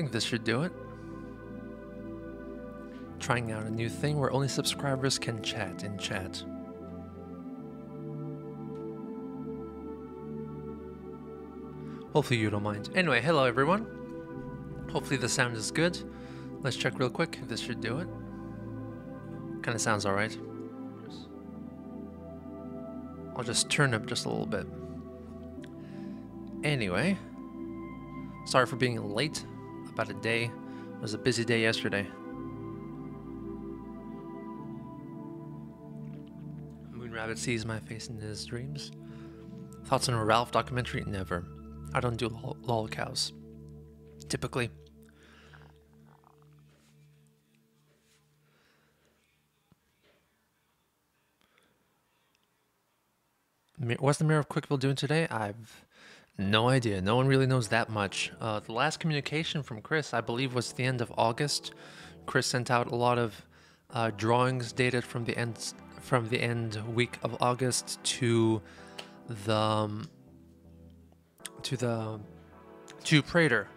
think this should do it. Trying out a new thing where only subscribers can chat in chat. Hopefully you don't mind. Anyway, hello everyone. Hopefully the sound is good. Let's check real quick this should do it. Kind of sounds alright. I'll just turn up just a little bit. Anyway, sorry for being late. About a day. It was a busy day yesterday. Moon Rabbit sees my face in his dreams. Thoughts on a Ralph documentary? Never. I don't do lol, lol cows. Typically. What's the mayor of CWCville doing today? I've no idea. No one really knows that much. Uh, the last communication from Chris, I believe, was the end of August. Chris sent out a lot of uh, drawings dated from the end from the end week of August to the um, to the to Prater,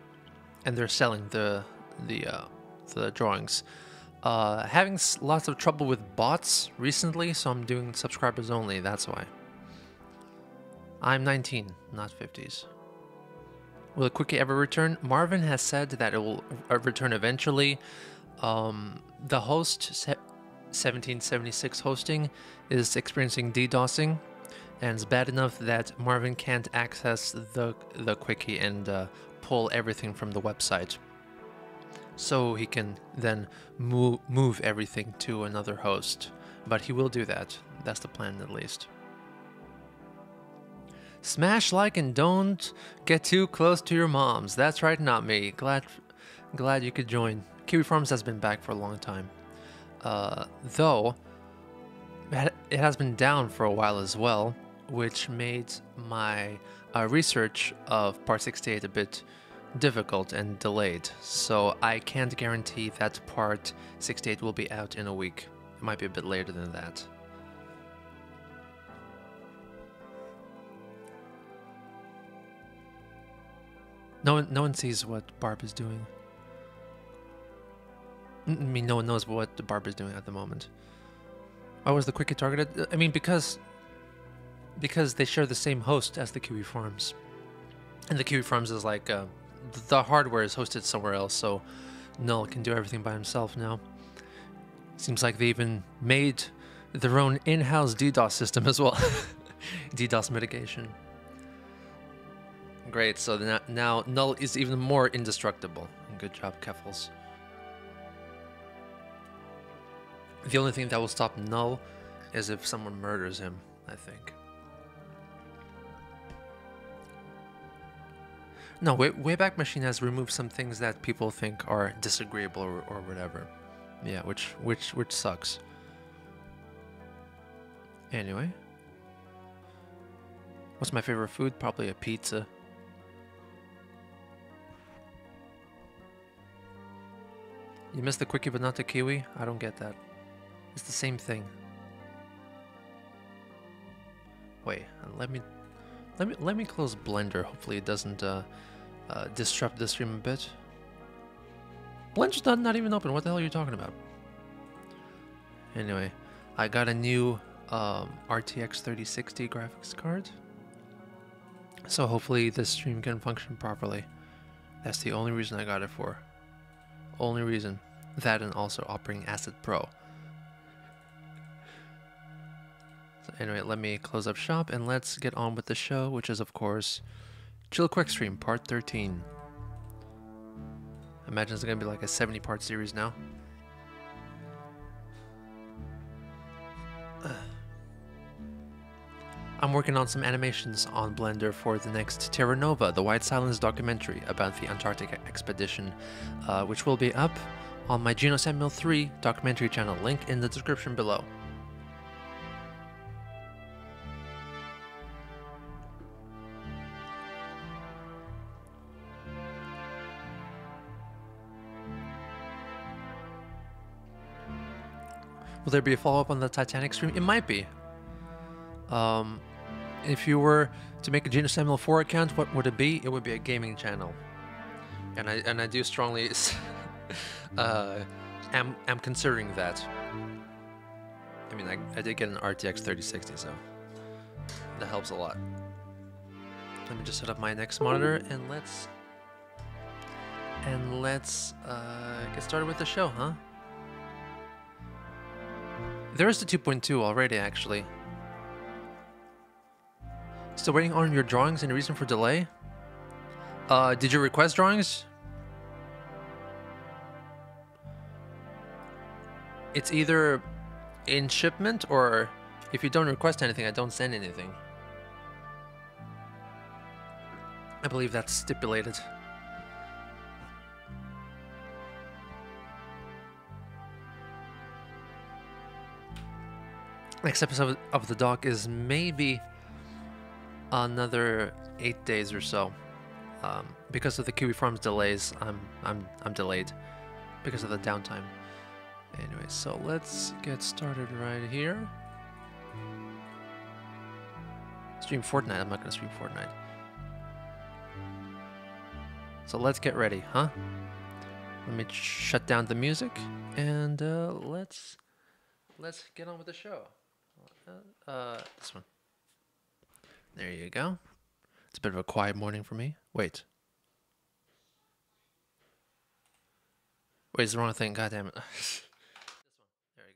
and they're selling the the uh, the drawings. Uh, having lots of trouble with bots recently, so I'm doing subscribers only. That's why. I'm 19, not 50s. Will the CWCki ever return? Marvin has said that it will return eventually. Um, the host, 1776 hosting, is experiencing DDoSing, and it's bad enough that Marvin can't access the the CWCki and uh, pull everything from the website. So he can then move move everything to another host, but he will do that. That's the plan, at least. Smash like and don't get too close to your moms. That's right, not me. Glad, glad you could join. Kiwi Farms has been back for a long time. Uh, though, it has been down for a while as well, which made my uh, research of Part 68 a bit difficult and delayed. So I can't guarantee that Part 68 will be out in a week. It might be a bit later than that. No one, no one sees what Barb is doing. I mean, no one knows what Barb is doing at the moment. Why was the CWCki targeted? I mean, because because they share the same host as the Kiwi Farms, and the Kiwi Farms is like uh, the hardware is hosted somewhere else, so Null can do everything by himself now. Seems like they even made their own in-house DDoS system as well. DDoS mitigation. Great, so now, Null is even more indestructible. Good job, Keffals. The only thing that will stop Null is if someone murders him, I think. No, Way Wayback Machine has removed some things that people think are disagreeable or, or whatever. Yeah, which which which sucks. Anyway. What's my favorite food? Probably a pizza. You missed the CWCki but not the kiwi? I don't get that. It's the same thing. Wait, let me let me let me close Blender. Hopefully it doesn't uh, uh, disrupt the stream a bit. Blender's not, not even open. What the hell are you talking about? Anyway, I got a new um, RTX 3060 graphics card. So hopefully this stream can function properly. That's the only reason I got it for. Only reason. That and also Operating Asset Pro. So anyway, let me close up shop and let's get on with the show, which is of course Chill CWC Stream Part 13. I imagine it's gonna be like a 70 part series now. I'm working on some animations on Blender for the next Terra Nova, the White Silence documentary about the Antarctic expedition, uh, which will be up on my Geno Samuel 3 documentary channel, link in the description below. Will there be a follow-up on the Titanic stream? It might be. Um, if you were to make a Geno Samuel 4 account, what would it be? It would be a gaming channel. and I and I do strongly uh, am am considering that. I mean, I, I did get an RTX 3060, so that helps a lot. Let me just set up my next monitor and let's and let's uh, get started with the show, huh? There is the 2.2 already, actually. Still waiting on your drawings. Any reason for delay? Uh, did you request drawings? It's either in shipment or if you don't request anything, I don't send anything. I believe that's stipulated. Next episode of the doc is maybe another eight days or so. Um, because of the Kiwi Farms delays, I'm I'm I'm delayed because of the downtime. Anyway, so let's get started right here. Stream Fortnite. I'm not gonna stream Fortnite. So let's get ready, huh? Let me shut down the music and uh, let's let's get on with the show. Uh, uh, this one. There you go. It's a bit of a quiet morning for me. Wait. Wait, it's the wrong thing. God damn it. this one. There you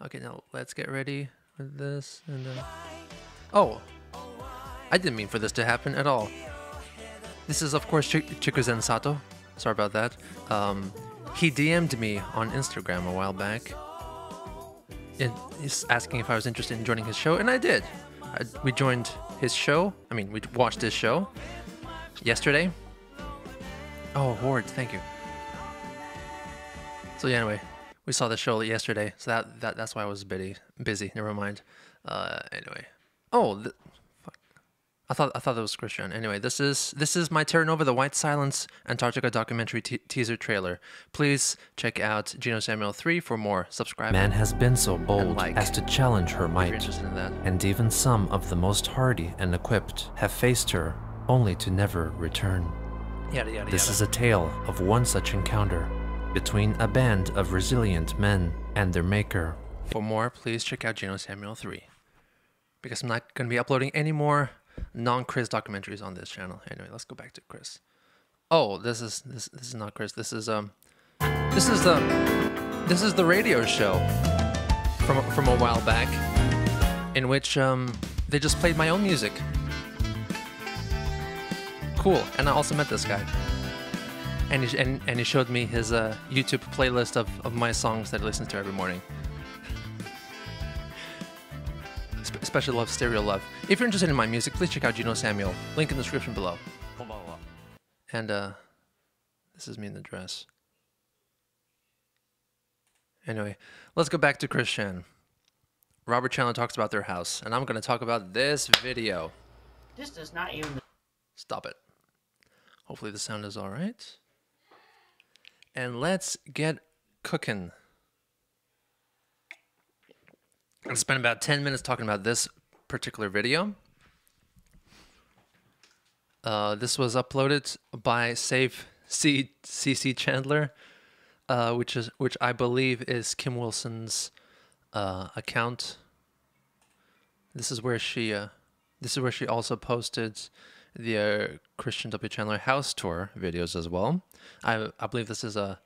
go. Okay, now let's get ready with this. And uh... Oh, I didn't mean for this to happen at all. This is, of course, Ch- Chikuzen Sato. Sorry about that. Um, he DM'd me on Instagram a while back he's asking if I was interested in joining his show, and I did. I, we joined his show. I mean, we watched his show yesterday. Oh, Horde, thank you. So yeah, anyway, we saw the show yesterday, so that, that that's why I was busy. Busy. Never mind. Uh, anyway. Oh, I thought I thought that was Christian. Anyway, this is this is my Terra Nova: The White Silence Antarctica documentary teaser trailer. Please check out Geno Samuel 3 for more. Subscribe. Man has been so bold like, as to challenge her might, and even some of the most hardy and equipped have faced her, only to never return. Yada, yada, this yada. is a tale of one such encounter between a band of resilient men and their maker. For more, please check out Geno Samuel 3. Because I'm not going to be uploading any more non-Chris documentaries on this channel. Anyway, let's go back to Chris. Oh, this is this this is not Chris. This is um this is the this is the radio show from from a while back in which um they just played my own music. Cool. And I also met this guy. And he, and, and he showed me his uh, YouTube playlist of, of my songs that I listen to every morning. Especially love Stereo Love. If you're interested in my music, please check out Geno Samuel. Link in the description below. And uh, this is me in the dress. Anyway, let's go back to Christian. Robert Chandler talks about their house, and I'm going to talk about this video. This does not even. Stop it. Hopefully the sound is all right. And let's get cooking. I spent about 10 minutes talking about this particular video. Uh, this was uploaded by Save C CC Chandler, uh, which is which I believe is Kim Wilson's uh, account. This is where she uh, this is where she also posted the uh, Christian W Chandler house tour videos as well. I I believe this is a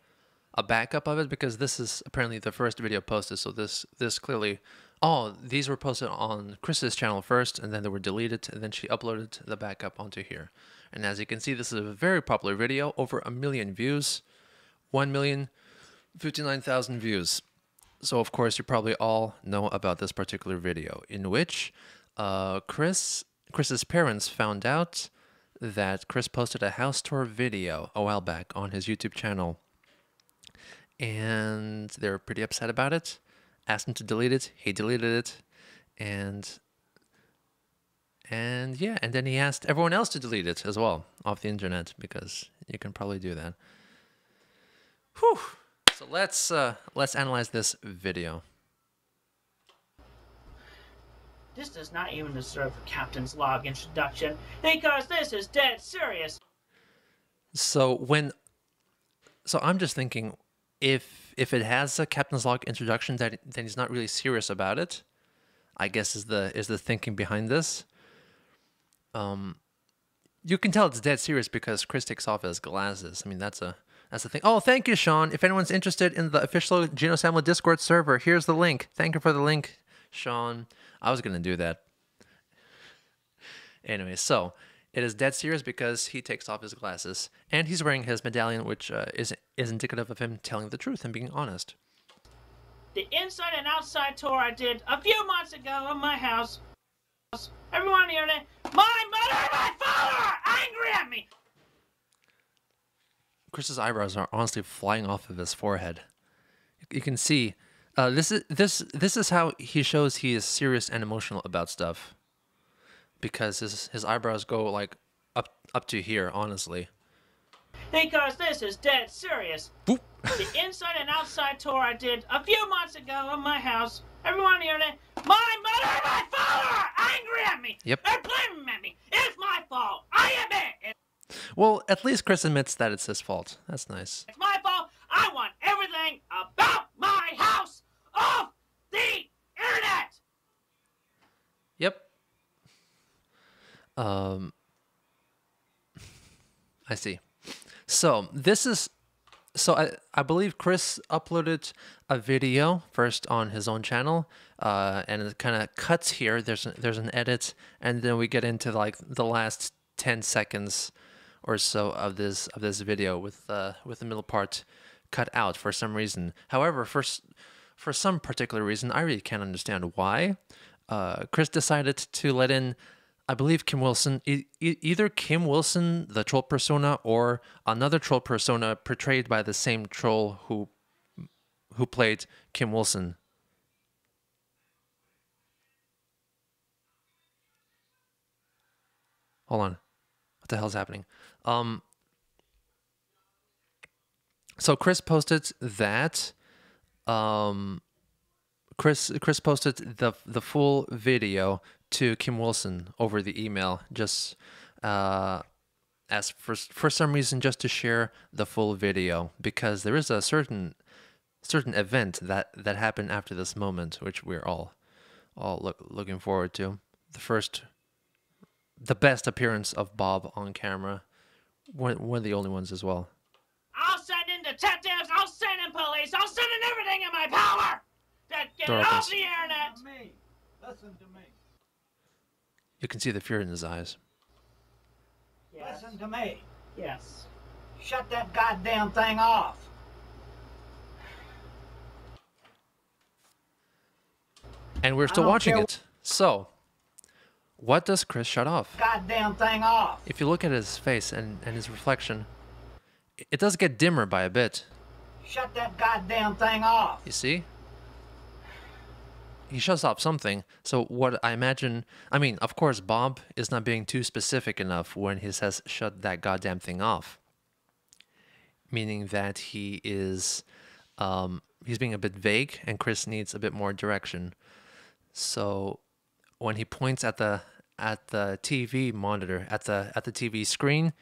a backup of it because this is apparently the first video posted. So this this clearly Oh, these were posted on Chris's channel first, and then they were deleted, and then she uploaded the backup onto here. And as you can see, this is a very popular video, over a million views, 1,059,000 views. So of course, you probably all know about this particular video, in which uh, Chris, Chris's parents found out that Chris posted a house tour video a while back on his YouTube channel. And they were pretty upset about it asked him to delete it. He deleted it, and and yeah, and then he asked everyone else to delete it as well off the internet because you can probably do that. Whew. So let's uh, let's analyze this video. This does not even deserve a captain's log introduction because this is dead serious. So when, so I'm just thinking, if if it has a captain's log introduction, that then he's not really serious about it. I guess is the is the thinking behind this. Um, you can tell it's dead serious because Chris takes off his glasses. I mean, that's a that's the thing. Oh, thank you, Sean. If anyone's interested in the official Geno Samuel Discord server, here's the link. Thank you for the link, Sean. I was gonna do that. Anyway, so it is dead serious because he takes off his glasses and he's wearing his medallion, which uh, is is indicative of him telling the truth and being honest. The inside and outside tour I did a few months ago of my house. Everyone here, my mother and my father are angry at me. Chris's eyebrows are honestly flying off of his forehead. You can see uh, this is this this is how he shows he is serious and emotional about stuff. Because his his eyebrows go like up up to here, honestly. Because this is dead serious. Boop. the inside and outside tour I did a few months ago of my house. Everyone here, my mother and my father are angry at me. Yep. They're blaming at me. It's my fault. I admit. it. Well, at least Chris admits that it's his fault. That's nice. It's my fault. I want everything about my house off the internet. Yep. Um, I see. So this is, so I I believe Chris uploaded a video first on his own channel, uh, and it kind of cuts here. There's a, there's an edit, and then we get into like the last ten seconds or so of this of this video with uh, with the middle part cut out for some reason. However, for for some particular reason, I really can't understand why. Uh, Chris decided to let in, I believe Kim Wilson, e either Kim Wilson, the troll persona, or another troll persona portrayed by the same troll who who played Kim Wilson. Hold on. What the hell's happening? Um, so Chris posted that. Um, Chris Chris posted the the full video to Kim Wilson over the email, just uh, as for for some reason just to share the full video because there is a certain certain event that that happened after this moment, which we're all all look, looking forward to. The first, the best appearance of Bob on camera one, one of the only ones as well. I'll send in detectives, I'll send in police, I'll send in everything in my power to get Door it off the internet. Listen to me. Listen to me. You can see the fear in his eyes. Yes. Listen to me. Yes. Shut that goddamn thing off. And we're still watching it. So, what does Chris shut off? Goddamn thing off. If you look at his face and, and his reflection, it does get dimmer by a bit. Shut that goddamn thing off. You see? He shuts off something. So what I imagine, I mean, of course, Bob is not being too specific enough when he says shut that goddamn thing off. Meaning that he is, um, he's being a bit vague and Chris needs a bit more direction. So when he points at the at the TV monitor at the at the TV screen,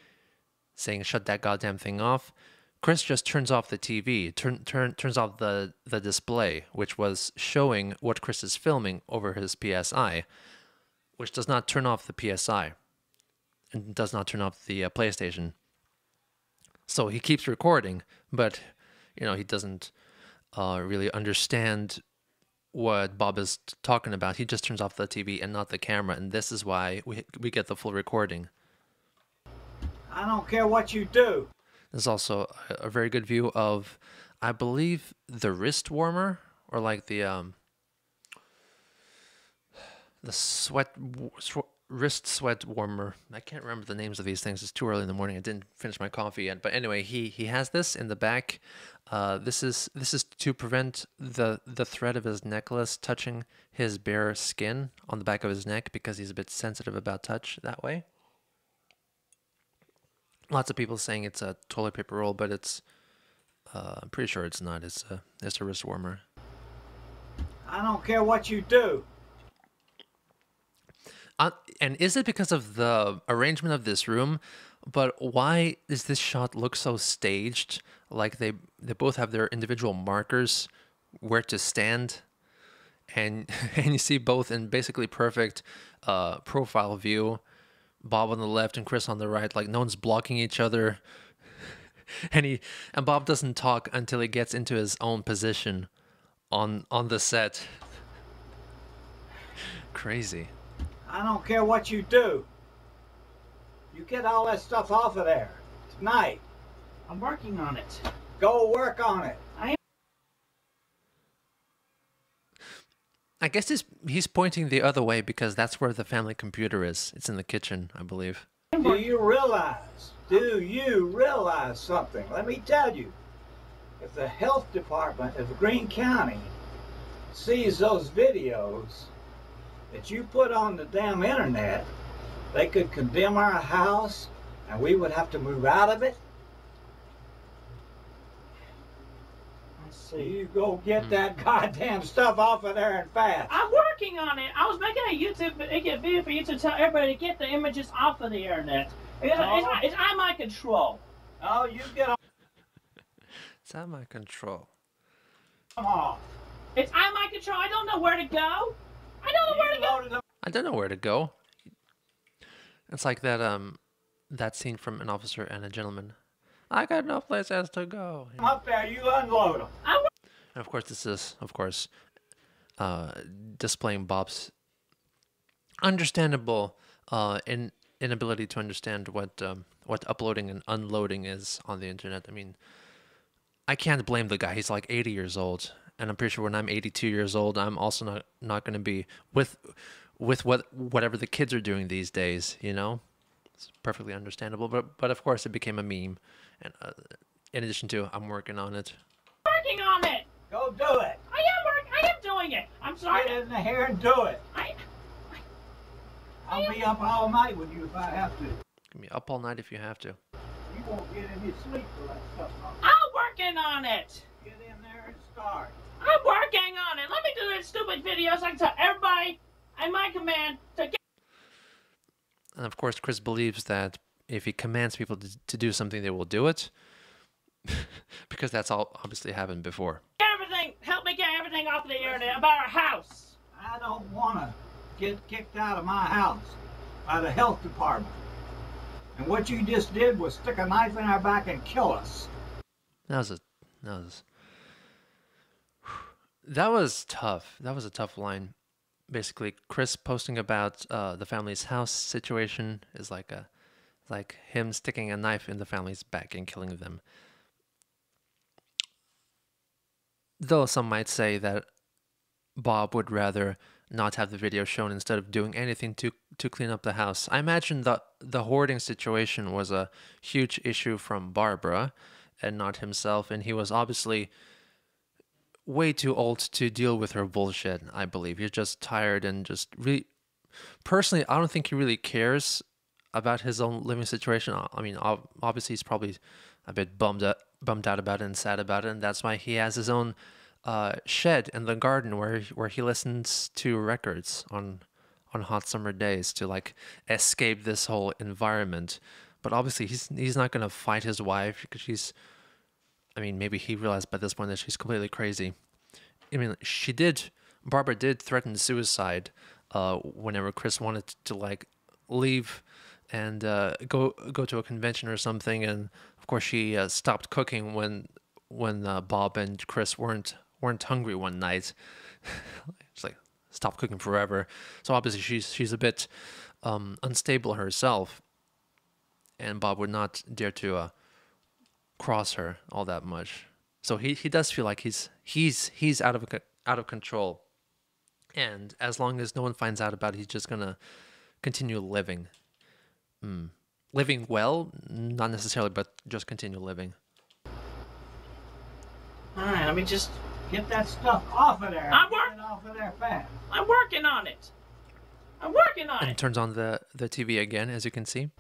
saying "shut that goddamn thing off," Chris just turns off the TV, turn turn turns off the the display, which was showing what Chris is filming over his PS Eye, which does not turn off the PS Eye, and does not turn off the uh, PlayStation. So he keeps recording, but you know he doesn't uh, really understand what Bob is talking about. He just turns off the TV and not the camera, and this is why we we get the full recording. I don't care what you do. There's also a, very good view of, I believe, the wrist warmer or like the um the sweat sw wrist sweat warmer. I can't remember the names of these things. It's too early in the morning. I didn't finish my coffee yet. But anyway, he he has this in the back. Uh, this is this is to prevent the the thread of his necklace touching his bare skin on the back of his neck because he's a bit sensitive about touch that way. Lots of people saying it's a toilet paper roll, but it's uh, I'm pretty sure it's not. It's a it's a wrist warmer. I don't care what you do. Uh, and is it because of the arrangement of this room? But why does this shot look so staged? Like they they both have their individual markers where to stand, and and you see both in basically perfect uh, profile view. Bob on the left and Chris on the right, like no one's blocking each other. and he and Bob doesn't talk until he gets into his own position on on the set. Crazy. I don't care what you do. You get all that stuff off of there tonight. I'm working on it. Go work on it. I am. I guess he's he's pointing the other way because that's where the family computer is. It's in the kitchen, I believe. Do you realize? Do you realize something? Let me tell you. If the health department of Greene County sees those videos that you put on the damn internet, they could condemn our house and we would have to move out of it. See. You go get that goddamn stuff off of there and fast. I'm working on it. I was making a YouTube a video for you to tell everybody to get the images off of the internet. It's, Oh. it's, it's out of my control. Oh, you get It's out of my control. them off. It's out of my control. I don't know where to go. I don't know where to go. loaded them I don't know where to go. It's like that um that scene from an officer and a gentleman. I got no place else to go. up there. You unload them. And of course, this is, of course, uh, displaying Bob's understandable uh, in, inability to understand what um, what uploading and unloading is on the internet. I mean, I can't blame the guy. He's like 80 years old, and I'm pretty sure when I'm 82 years old, I'm also not not going to be with with what whatever the kids are doing these days. You know, it's perfectly understandable. But but of course, it became a meme, and uh, in addition to, I'm working on it. working on it. Go do it. I am work. I am doing it. I'm sorry. Get in here and do it. I, I'll be up all night with you if I have to. Can be up all night if you have to. You won't get any sleep for that stuff comes. I'm working on it. Get in there and start. I'm working on it. Let me do these stupid videos. I can tell everybody at my command to get. And of course, Chris believes that if he commands people to, to do something, they will do it. because that's all obviously happened before. Get everything. Help me get everything off the internet about our house. I don't want to get kicked out of my house by the health department. And what you just did was stick a knife in our back and kill us. That was a that was that was tough. That was a tough line. Basically, Chris posting about uh, the family's house situation is like a like him sticking a knife in the family's back and killing them. Though some might say that Bob would rather not have the video shown instead of doing anything to to clean up the house. I imagine the the hoarding situation was a huge issue from Barbara and not himself, and he was obviously way too old to deal with her bullshit. I believe he's just tired and just really. Personally, I don't think he really cares about his own living situation. I mean, obviously, he's probably a bit bummed out, bummed out about it and sad about it, and that's why he has his own uh, shed in the garden where where he listens to records on on hot summer days to like escape this whole environment. But obviously, he's he's not gonna fight his wife because she's. I mean, maybe he realized by this point that she's completely crazy. I mean, she did. Barbara did threaten suicide uh, whenever Chris wanted to like leave and uh, go go to a convention or something, and of course she uh, stopped cooking when when uh, Bob and Chris weren't weren't hungry one night. it's like stop cooking forever. So obviously she's she's a bit um, unstable herself, and Bob would not dare to uh, cross her all that much. So he, he does feel like he's he's he's out of out of control, and as long as no one finds out about it, he's just gonna continue living. Mm. Living well, not necessarily, but just continue living. All right, let me just. Get that stuff off of there. I'm Get work- it off of there fast. I'm working on it. I'm working on it. And it. turns on the the TV again, as you can see.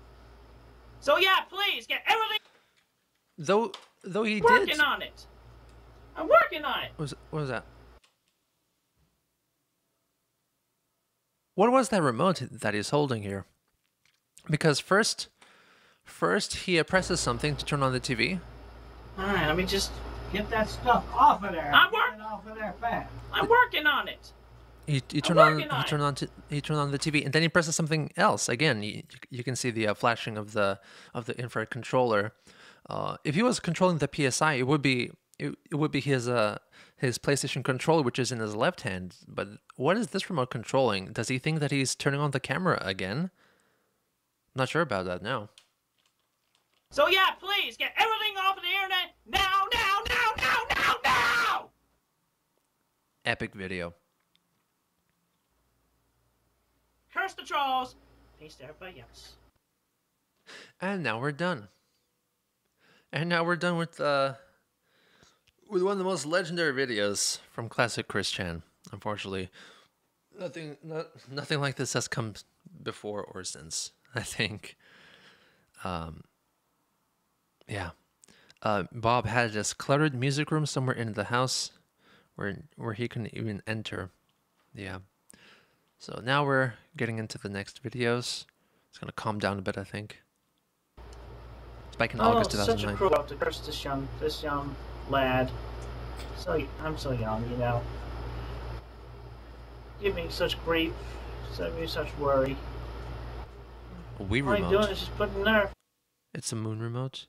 So yeah, please get everything Though though he working did. Working on it. I'm working on it. What was what was that? what was that remote that he's holding here? Because first, first he presses something to turn on the TV. All right, let me just get that stuff off of there. I'm working off of there fast. I'm working on it. He, he turned on, on he turned on to, he turned on the TV and then he presses something else again. You, you can see the uh, flashing of the of the infrared controller. Uh, if he was controlling the PS Eye, it would be it, it would be his uh his PlayStation controller, which is in his left hand. But what is this remote controlling? Does he think that he's turning on the camera again? I'm not sure about that now. So yeah, please get everything off of the internet now, now, now, now, now, now. Epic video. Curse the trolls. Peace to everybody else. And now we're done. And now we're done with uh with one of the most legendary videos from classic Chris Chan. Unfortunately, nothing not, nothing like this has come before or since. I think. Um. Yeah. Uh, Bob had this cluttered music room somewhere in the house, where where he couldn't even enter. Yeah. So now we're getting into the next videos. It's gonna calm down a bit, I think. It's back in oh, August 2009. such a cruel to curse this young, this young lad. So I'm so young, you know. Give me such grief, send me such worry. A Wii All remote. you're doing is just putting there. It's a moon remote.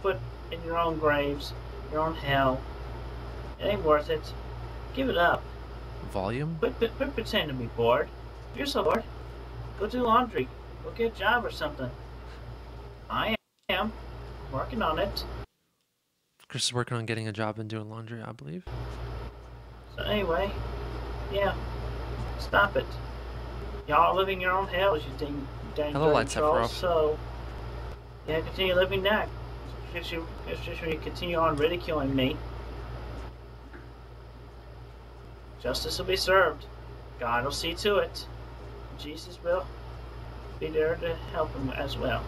Put in your own graves, your own hell. It ain't worth it. Give it up. Volume? Quit, quit, quit pretending to be bored. You're so bored, go do laundry. Go get a job or something. I am. Working on it. Chris is working on getting a job and doing laundry, I believe. So anyway, yeah. Stop it. Y'all living your own hells, you dang, dang Hello, lights trolls. So, yeah, continue living that. Just you, just you continue on ridiculing me. Justice will be served. God will see to it. Jesus will be there to help him as well.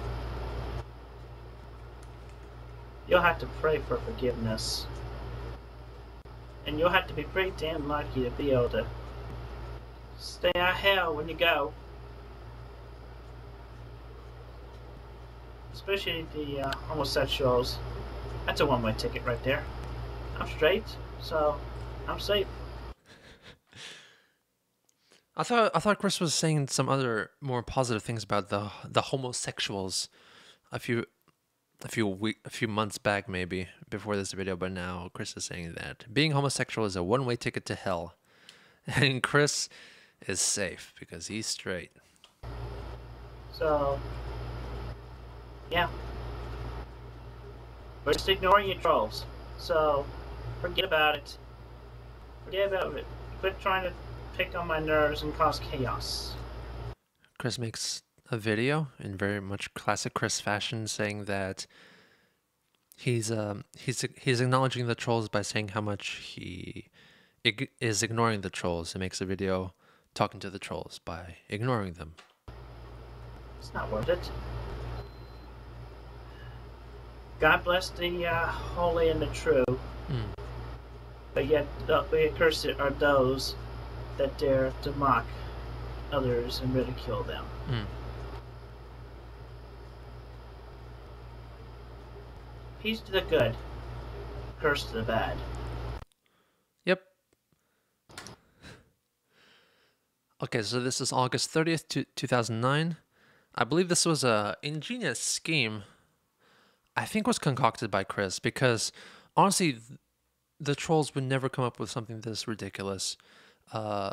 You'll have to pray for forgiveness. And you'll have to be pretty damn lucky to be able to stay out of hell when you go. Especially the uh, homosexuals. That's a one-way ticket right there. I'm straight, so I'm safe. I thought I thought Chris was saying some other more positive things about the the homosexuals a few a few week a few months back maybe before this video, but now Chris is saying that being homosexual is a one way ticket to hell, and Chris is safe because he's straight. So, yeah, we're just ignoring you trolls. So, forget about it. Forget about it. Quit trying to pick on my nerves and cause chaos. Chris makes a video in very much classic Chris fashion saying that he's um he's he's acknowledging the trolls by saying how much he ig- is ignoring the trolls. He makes a video talking to the trolls by ignoring them. It's not worth it. God bless the uh, holy and the true. Mm. But yet, uh, we accursed are those that dare to mock others and ridicule them. Mm. Peace to the good, curse to the bad. Yep. Okay, so this is August 30th, 2009. I believe this was a ingenious scheme. I think was concocted by Chris because honestly, the trolls would never come up with something this ridiculous. Uh,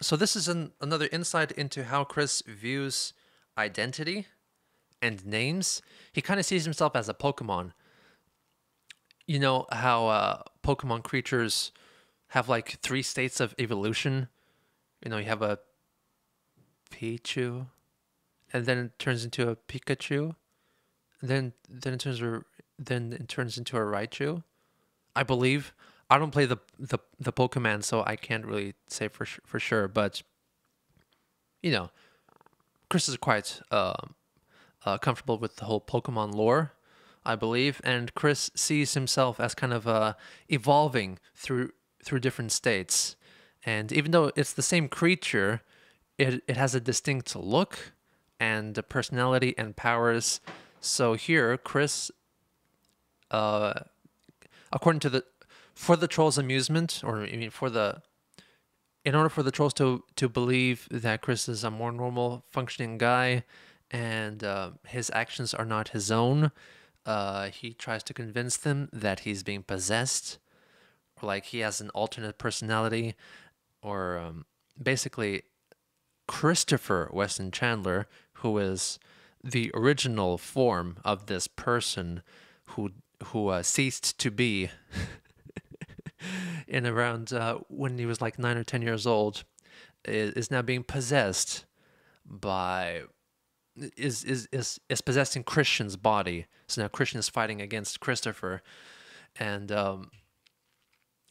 so this is an, another insight into how Chris views identity and names. He kind of sees himself as a Pokemon you know how uh, Pokemon creatures have like three states of evolution. You know, you have a Pichu, and then it turns into a Pikachu, then then it turns then it turns into a Raichu. I believe. I don't play the the the Pokemon, so I can't really say for for sure. But you know, Chris is quite uh, uh, comfortable with the whole Pokemon lore I believe, and Chris sees himself as kind of uh, evolving through through different states. And even though it's the same creature, it, it has a distinct look and personality and powers. So here, Chris, uh, according to the for the trolls' amusement, or I mean for the in order for the trolls to to believe that Chris is a more normal functioning guy and uh, his actions are not his own, uh, he tries to convince them that he's being possessed, or like he has an alternate personality, or um, basically Christopher Weston Chandler, who is the original form of this person who who uh, ceased to be in around uh, when he was like nine or ten years old, is, is now being possessed by is is is is possessing Christian's body. So now Christian is fighting against Christopher, and um,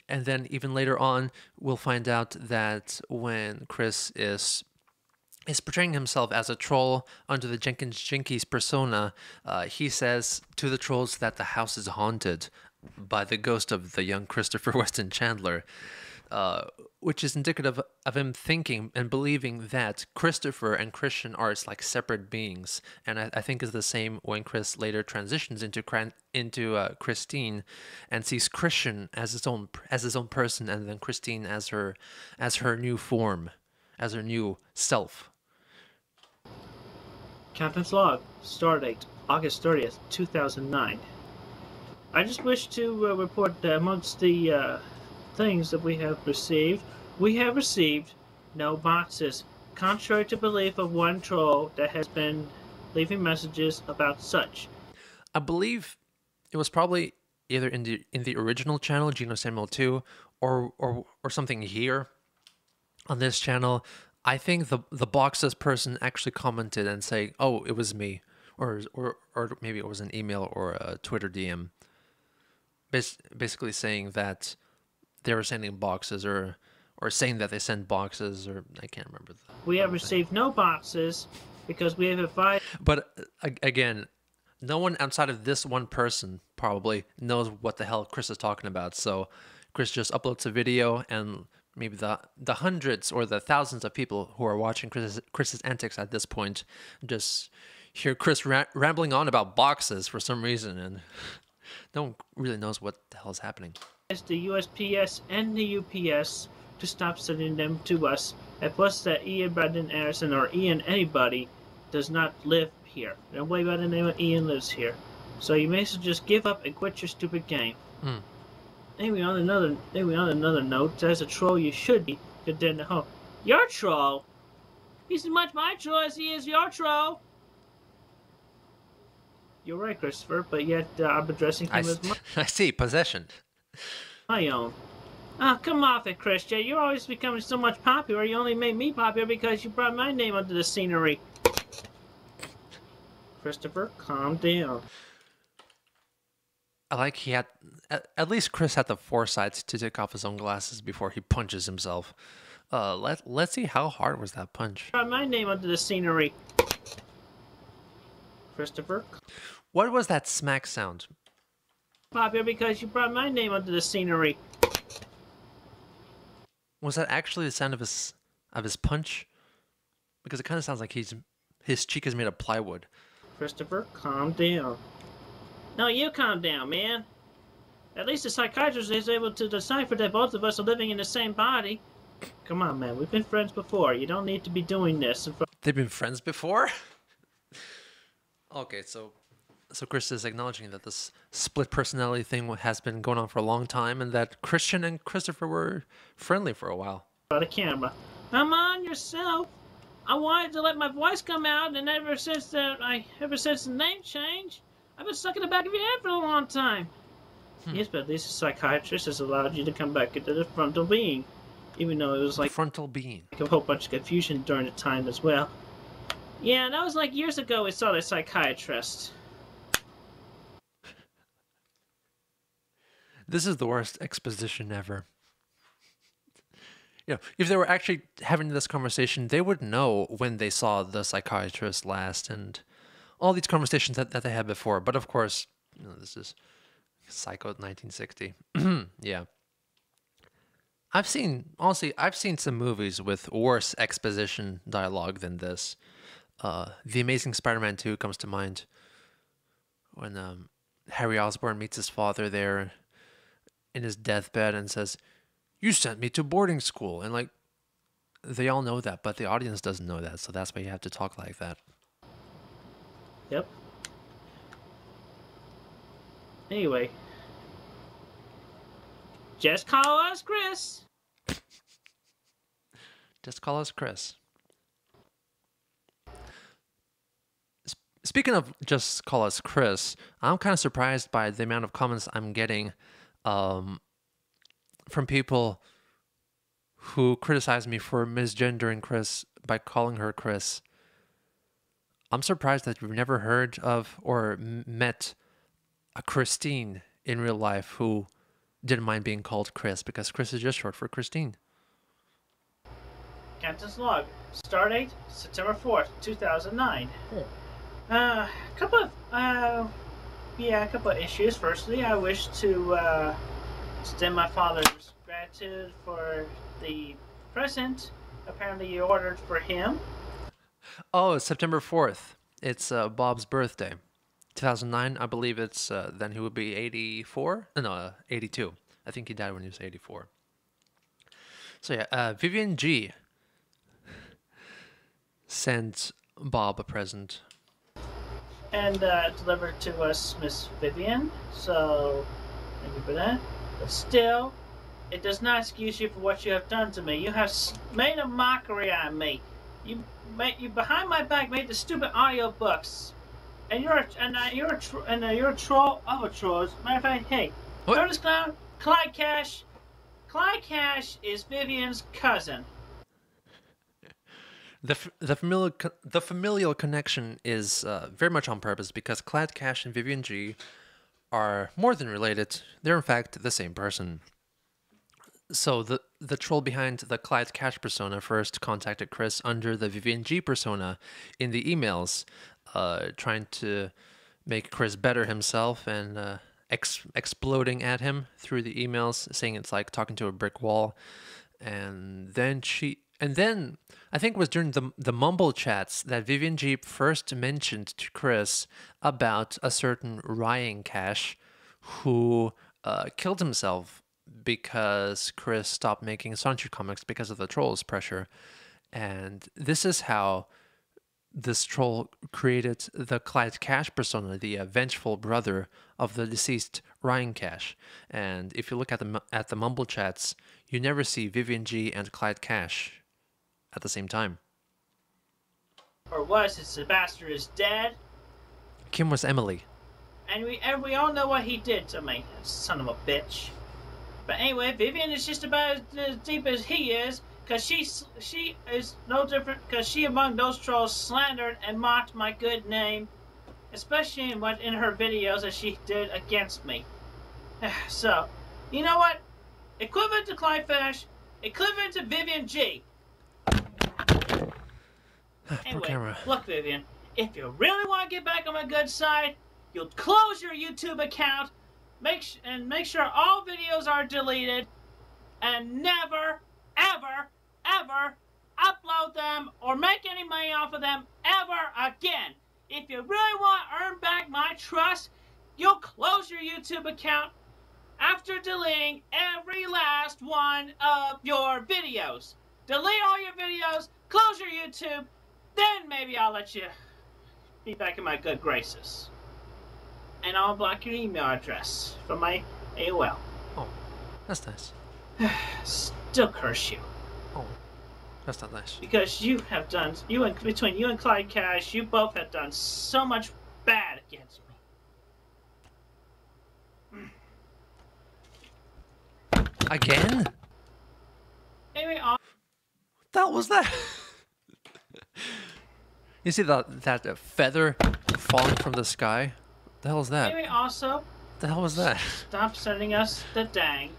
and then even later on, we'll find out that when Chris is is portraying himself as a troll under the Jenkins Jinkies persona, uh, he says to the trolls that the house is haunted by the ghost of the young Christopher Weston Chandler, uh, which is indicative of him thinking and believing that Christopher and Christian are like separate beings, and I, I think is the same when Chris later transitions into into uh, Christine and sees Christian as his own as his own person, and then Christine as her as her new form, as her new self. Captain's log, stardate August 30th, 2009. I just wish to uh, report that amongst the uh, things that we have received, we have received no boxes, contrary to belief of one troll that has been leaving messages about such. I believe it was probably either in the in the original channel, Geno Samuel 2, or or or something here on this channel. I think the the boxes person actually commented and say, "Oh, it was me," or or or maybe it was an email or a Twitter DM basically saying that they were sending boxes or or saying that they sent boxes or I can't remember. The, we have received no boxes because we have advised. But uh, again, no one outside of this one person probably knows what the hell Chris is talking about. So Chris just uploads a video and maybe the the hundreds or the thousands of people who are watching Chris's, Chris's antics at this point just hear Chris ra- rambling on about boxes for some reason and no one really knows what the hell is happening. The USPS and the UPS to stop sending them to us. And plus that Ian Brandon Anderson or Ian anybody does not live here. Nobody by the name of Ian lives here. So you may as well just give up and quit your stupid game. Hmm. Anyway, on another anyway, on another note, as a troll you should be condemned to home. Your troll? He's as much my troll as he is your troll. You're right, Christopher, but yet uh, I'm addressing him I as my... I see, possession. My own. Oh, come off it, Christian. You're always becoming so much popular. You only made me popular because you brought my name onto the scenery. Christopher, calm down. I like he had, at, at least Chris had the foresight to take off his own glasses before he punches himself. Uh, let, let's see how hard was that punch. Brought my name under the scenery. Christopher. What was that smack sound? Popular because you brought my name onto the scenery. Was that actually the sound of his of his punch? Because it kind of sounds like he's his cheek is made of plywood. Christopher, calm down. No, you calm down, man. At least the psychiatrist is able to decipher that both of us are living in the same body. Come on, man. We've been friends before. You don't need to be doing this. They've been friends before? okay, so so Chris is acknowledging that this split personality thing has been going on for a long time, and that Christian and Christopher were friendly for a while. By the camera, come on yourself. I wanted to let my voice come out, and ever since that, I ever since the name change, I've been stuck in the back of your head for a long time. Hmm. Yes, but at least a psychiatrist has allowed you to come back into the frontal being, even though it was like frontal being, like a whole bunch of confusion during the time as well. Yeah, and that was like years ago. We saw the psychiatrist. This is the worst exposition ever. You know, if they were actually having this conversation, they would know when they saw the psychiatrist last and all these conversations that, that they had before. But of course, you know, this is Psycho 1960. yeah. I've seen honestly, I've seen some movies with worse exposition dialogue than this. Uh, the Amazing Spider-Man Two comes to mind when um, Harry Osborn meets his father there in his deathbed and says, "You sent me to boarding school," and like they all know that, but the audience doesn't know that, so that's why you have to talk like that. Yep. Anyway, just call us Chris. Just call us Chris. Speaking of just call us Chris, I'm kind of surprised by the amount of comments I'm getting um, from people who criticize me for misgendering Chris by calling her Chris. I'm surprised that we've never heard of or met a Christine in real life who didn't mind being called Chris because Chris is just short for Christine. Captain's log. Stardate September 4th, 2009. A Uh, couple of, uh, yeah, a couple of issues. Firstly, I wish to, uh, extend my father's gratitude for the present apparently you ordered for him. Oh, September 4th. It's uh, Bob's birthday. 2009, I believe it's, uh, then he would be 84? No, uh, 82. I think he died when he was 84. So yeah, uh, Vivian G sent Bob a present. And uh, delivered to us Miss Vivian. So, thank you for that. But still, it does not excuse you for what you have done to me. You have made a mockery of me. You made you behind my back made the stupid audio books, and you're a, and uh, you're a tr- and uh, you're a troll of a troll. Matter of fact, hey, what? Curtis Clown, Clyde Cash, Clyde Cash is Vivian's cousin. The, the familial the familial connection is uh, very much on purpose because Clyde Cash and Vivian G are more than related. They're in fact the same person. So the the troll behind the Clyde Cash persona first contacted Chris under the Vivian G persona in the emails, uh, trying to make Chris better himself and uh, ex- exploding at him through the emails, saying it's like talking to a brick wall. And then she and then I think it was during the the mumble chats that Vivian G first mentioned to Chris about a certain Ryan Cash who uh, killed himself because Chris stopped making Sonichu comics because of the trolls pressure. And this is how this troll created the Clyde Cash persona, the uh, vengeful brother of the deceased Ryan Cash. And if you look at the at the mumble chats, you never see Vivian G and Clyde Cash at the same time. Or was it Sebastian is dead? Kim was Emily. And we and we all know what he did to me, son of a bitch. But anyway, Vivian is just about as deep as he is, cause she she is no different, cause she among those trolls slandered and mocked my good name, especially in what in her videos that she did against me. So, you know what? Equivalent to Clyde Cash, equivalent to Vivian G. Ah, anyway, look, Vivian, if you really want to get back on my good side, you'll close your YouTube account, make and make sure all videos are deleted, and never, ever, ever upload them or make any money off of them ever again. If you really want to earn back my trust, you'll close your YouTube account after deleting every last one of your videos. Delete all your videos, close your YouTube, then maybe I'll let you be back in my good graces. And I'll block your email address from my AOL. Oh, that's nice. Still curse you. Oh, that's not nice. Because you have done, you and between you and Clyde Cash, you both have done so much bad against me. Again? Anyway, I'll that was that? you see that that feather falling from the sky? The hell is that? Anyway, also. The hell was that? Stop sending us the dang.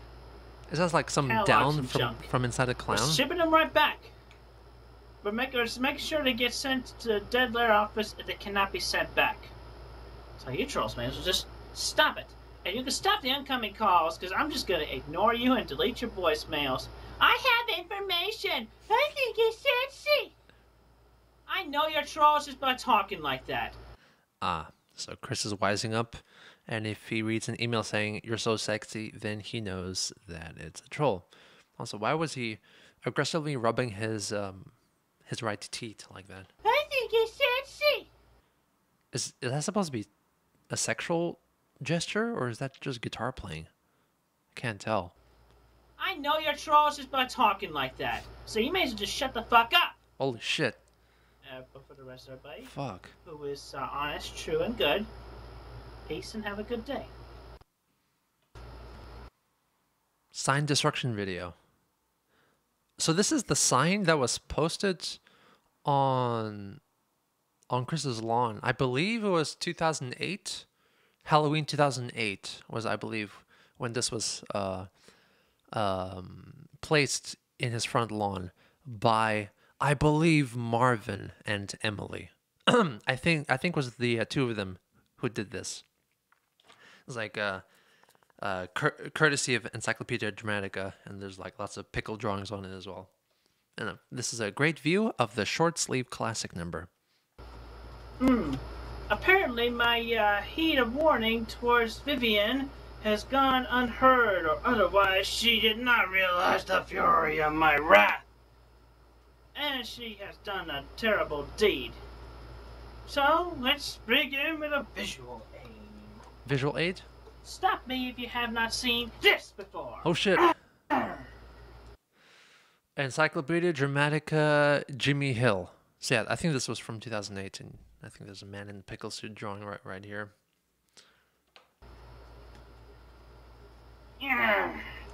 Is that like some down from junk. from inside a clown? We're shipping them right back. But make, make sure they get sent to the Dead Lair office if they cannot be sent back. So you trolls, man, so just stop it. And you can stop the incoming calls because I'm just going to ignore you and delete your voicemails. I have information. I think it's sexy. I know you're trolls just by talking like that. Ah, so Chris is wising up, and if he reads an email saying you're so sexy, then he knows that it's a troll. Also, why was he aggressively rubbing his um his right teeth like that? I think it's sexy. Is is that supposed to be a sexual gesture or is that just guitar playing? I can't tell. I know you're trolls just by talking like that, so you may as well just shut the fuck up. Holy shit. Uh, for the rest of everybody, fuck, who is uh, honest, true, and good, peace and have a good day. Sign destruction video. So this is the sign that was posted on on Chris's lawn. I believe it was 2008. Halloween 2008 was I believe when this was uh, um, placed in his front lawn by I believe Marvin and Emily. I think I think was the uh, two of them who did this. It was like uh, uh, cur- courtesy of Encyclopedia Dramatica, and there's like lots of pickle drawings on it as well. And uh, this is a great view of the short sleeve classic number. Hmm. Apparently, my uh, heat of warning towards Vivian has gone unheard, or otherwise she did not realize the fury of my wrath. And she has done a terrible deed. So, let's begin with a visual aid. Visual aid? Stop me if you have not seen this before. Oh shit. Encyclopedia Dramatica Jimmy Hill. So yeah, I think this was from 2008, and I think there's a man in a pickle suit drawing right right here.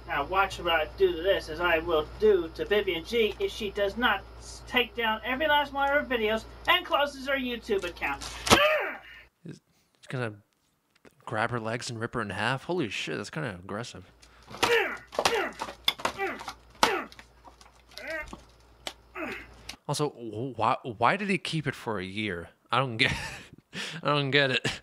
Now watch what I do to this as I will do to Vivian G if she does not take down every last one of her videos and closes her YouTube account. He's gonna grab her legs and rip her in half? Holy shit, that's kind of aggressive. Also, why why did he keep it for a year? I don't get I don't get it.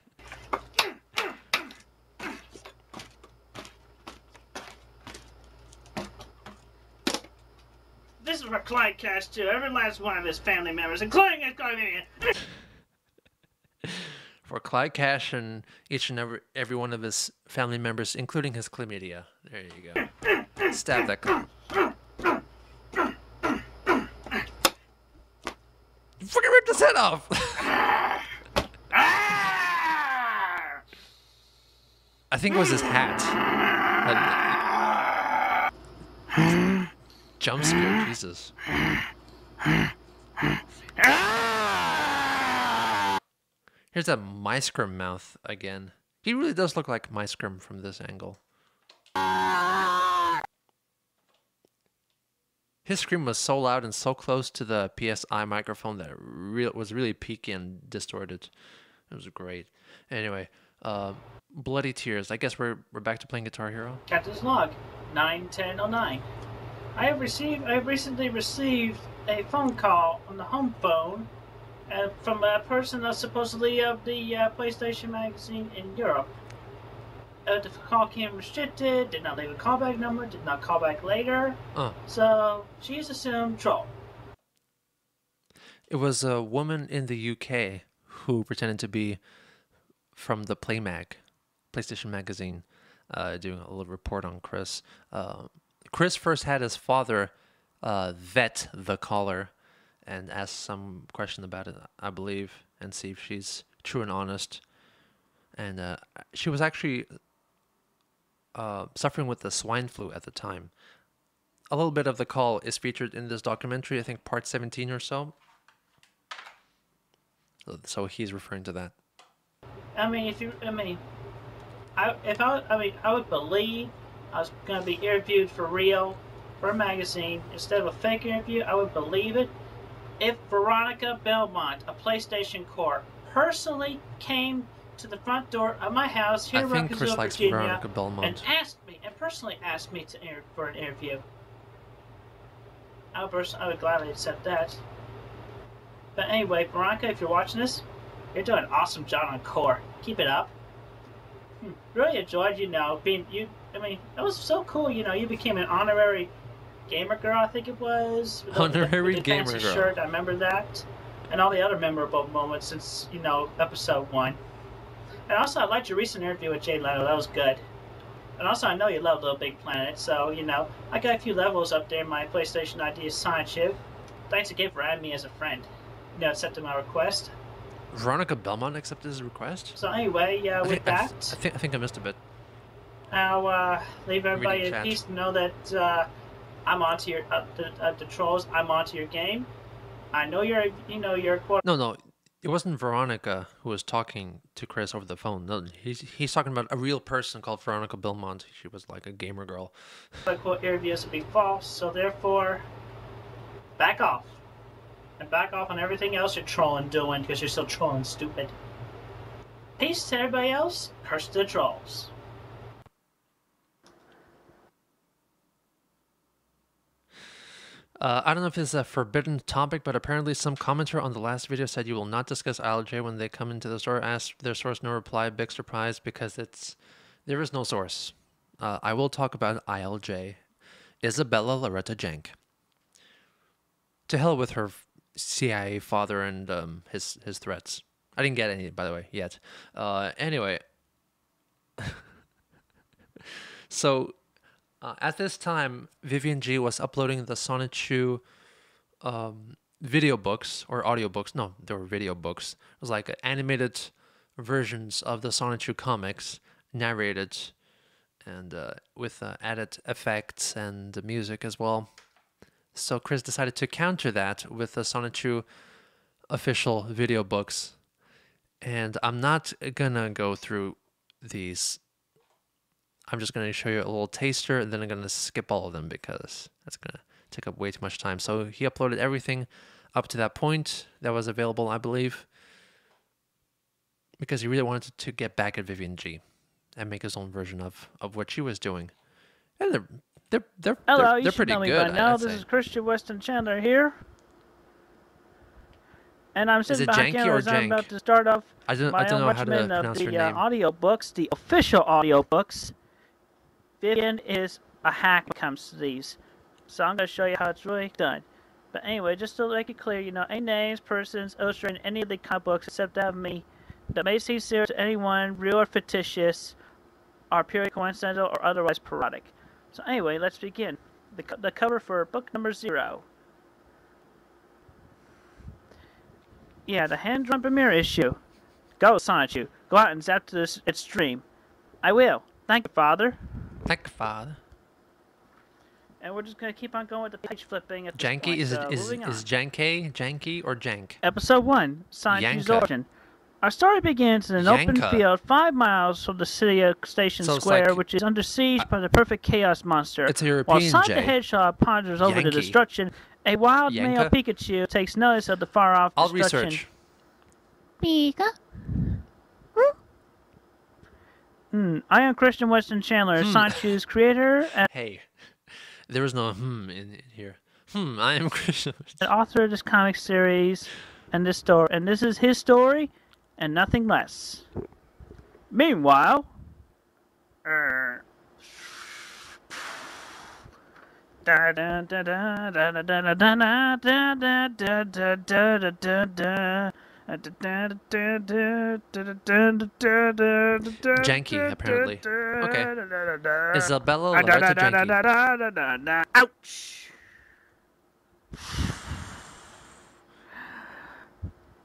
Is for Clyde Cash too. Every last one of his family members, including his Clyde For Clyde Cash and each and every every one of his family members, including his chlamydia. There you go. Stab that guy. Fucking ripped his head off. I think it was his hat. Jump scare, Jesus. Here's that Scrum mouth again. He really does look like Scrum from this angle. His scream was so loud and so close to the PS Eye microphone that it re- was really peaky and distorted. It was great. Anyway, uh, Bloody Tears. I guess we're, we're back to playing Guitar Hero. Captain's log, 91009. I have received. I recently received a phone call on the home phone uh, from a person that's supposedly of the uh, PlayStation magazine in Europe. Uh, the call came restricted, did not leave a callback number, did not call back later. Uh. So she's assumed troll. It was a woman in the UK who pretended to be from the Playmag, PlayStation magazine, uh, doing a little report on Chris. Chris first had his father uh, vet the caller and ask some question about it, I believe, and see if she's true and honest. And uh, she was actually uh, suffering with the swine flu at the time. A little bit of the call is featured in this documentary, I think part 17 or so. So he's referring to that. I mean, if you, I mean, I, if I, I mean, I would believe I was going to be interviewed for real for a magazine instead of a fake interview. I would believe it if Veronica Belmont, a PlayStation Qore, personally came to the front door of my house here in Virginia, and asked me, and personally asked me to for an interview. I would, I would gladly accept that. But anyway, Veronica, if you're watching this, you're doing an awesome job on Qore. Keep it up. Really enjoyed, you know, being you. I mean, that was so cool. You know, you became an honorary gamer girl. I think it was honorary the, the gamer girl. Shirt. I remember that, and all the other memorable moments since you know episode one. And also, I liked your recent interview with Jay Leno. That was good. And also, I know you love Little Big Planet, so you know I got a few levels up there in my PlayStation ID Sonic Thanks again for adding me as a friend. You know, accepting my request. Veronica Belmont accepted his request. So anyway, uh, with that, I, I, think I think I missed a bit. I'll uh, leave everybody at peace to know that uh, I'm onto your uh, the, uh, the trolls. I'm onto your game. I know you're you know you're quote. No, no, it wasn't Veronica who was talking to Chris over the phone. No, he's he's talking about a real person called Veronica Belmont. She was like a gamer girl. quote interviews to be false, so therefore, back off and back off on everything else you're trolling doing because you're still trolling stupid. Peace to everybody else. Curse the trolls. Uh, I don't know if it's a forbidden topic, but apparently some commenter on the last video said you will not discuss ILJ when they come into the store. Ask their source, no reply. Big surprise because it's there is no source. Uh, I will talk about ILJ. Isabella Loretta Jank. To hell with her CIA father and um, his his threats. I didn't get any, by the way, yet. Uh, anyway, so uh, at this time, Vivian G was uploading the Sonichu um, video books or audio books. No, they were video books. It was like animated versions of the Sonichu comics, narrated and uh, with uh, added effects and music as well. So Chris decided to counter that with the Sonichu official video books. And I'm not gonna go through these. I'm just gonna show you a little taster and then I'm gonna skip all of them because that's gonna take up way too much time. So he uploaded everything up to that point that was available, I believe, because he really wanted to get back at Vivian G and make his own version of, of what she was doing. And they're they're they're Hello, they're, you they're pretty good. by now. This is Christian Weston Chandler here. And I'm sitting it behind janky cameras. I'm about to start off I don't my I don't own know how to pronounce of the uh, audio books, the official audio books. Vivian is a hack when it comes to these. So I'm going to show you how it's really done. But anyway, just to make it clear, you know, any names, persons illustrating any of the comic books except that of me that may seem serious to anyone, real or fictitious, are purely coincidental or otherwise parodic. So anyway, let's begin. The, the cover for book number zero. Yeah, the hand-drawn premiere issue. Go, Sonichu. Go out and zap to this its stream. I will. Thank you, Father. Thank you, father. And we're just gonna keep on going with the page flipping at Janky is so it is is. Janky Janky or Jank? Episode 1, Sonichu's origin. Our story begins in an open field five miles from the city of Station So Square, like- which is under siege by the perfect chaos monster. It's a While European Sonic the Hedgehog ponders over the destruction, a wild male Pikachu takes notice of the far-off I'll destruction. research. Pika. Hmm. I am Christian Weston Chandler, Hmm. Sonichu's creator and Hey, there was no hmm in, in here. Hmm, I am Christian. an author of this comic series and this story, and this is his story and nothing less. Meanwhile, er, Janky, apparently. Okay. Isabella Loretta Janky. Ouch!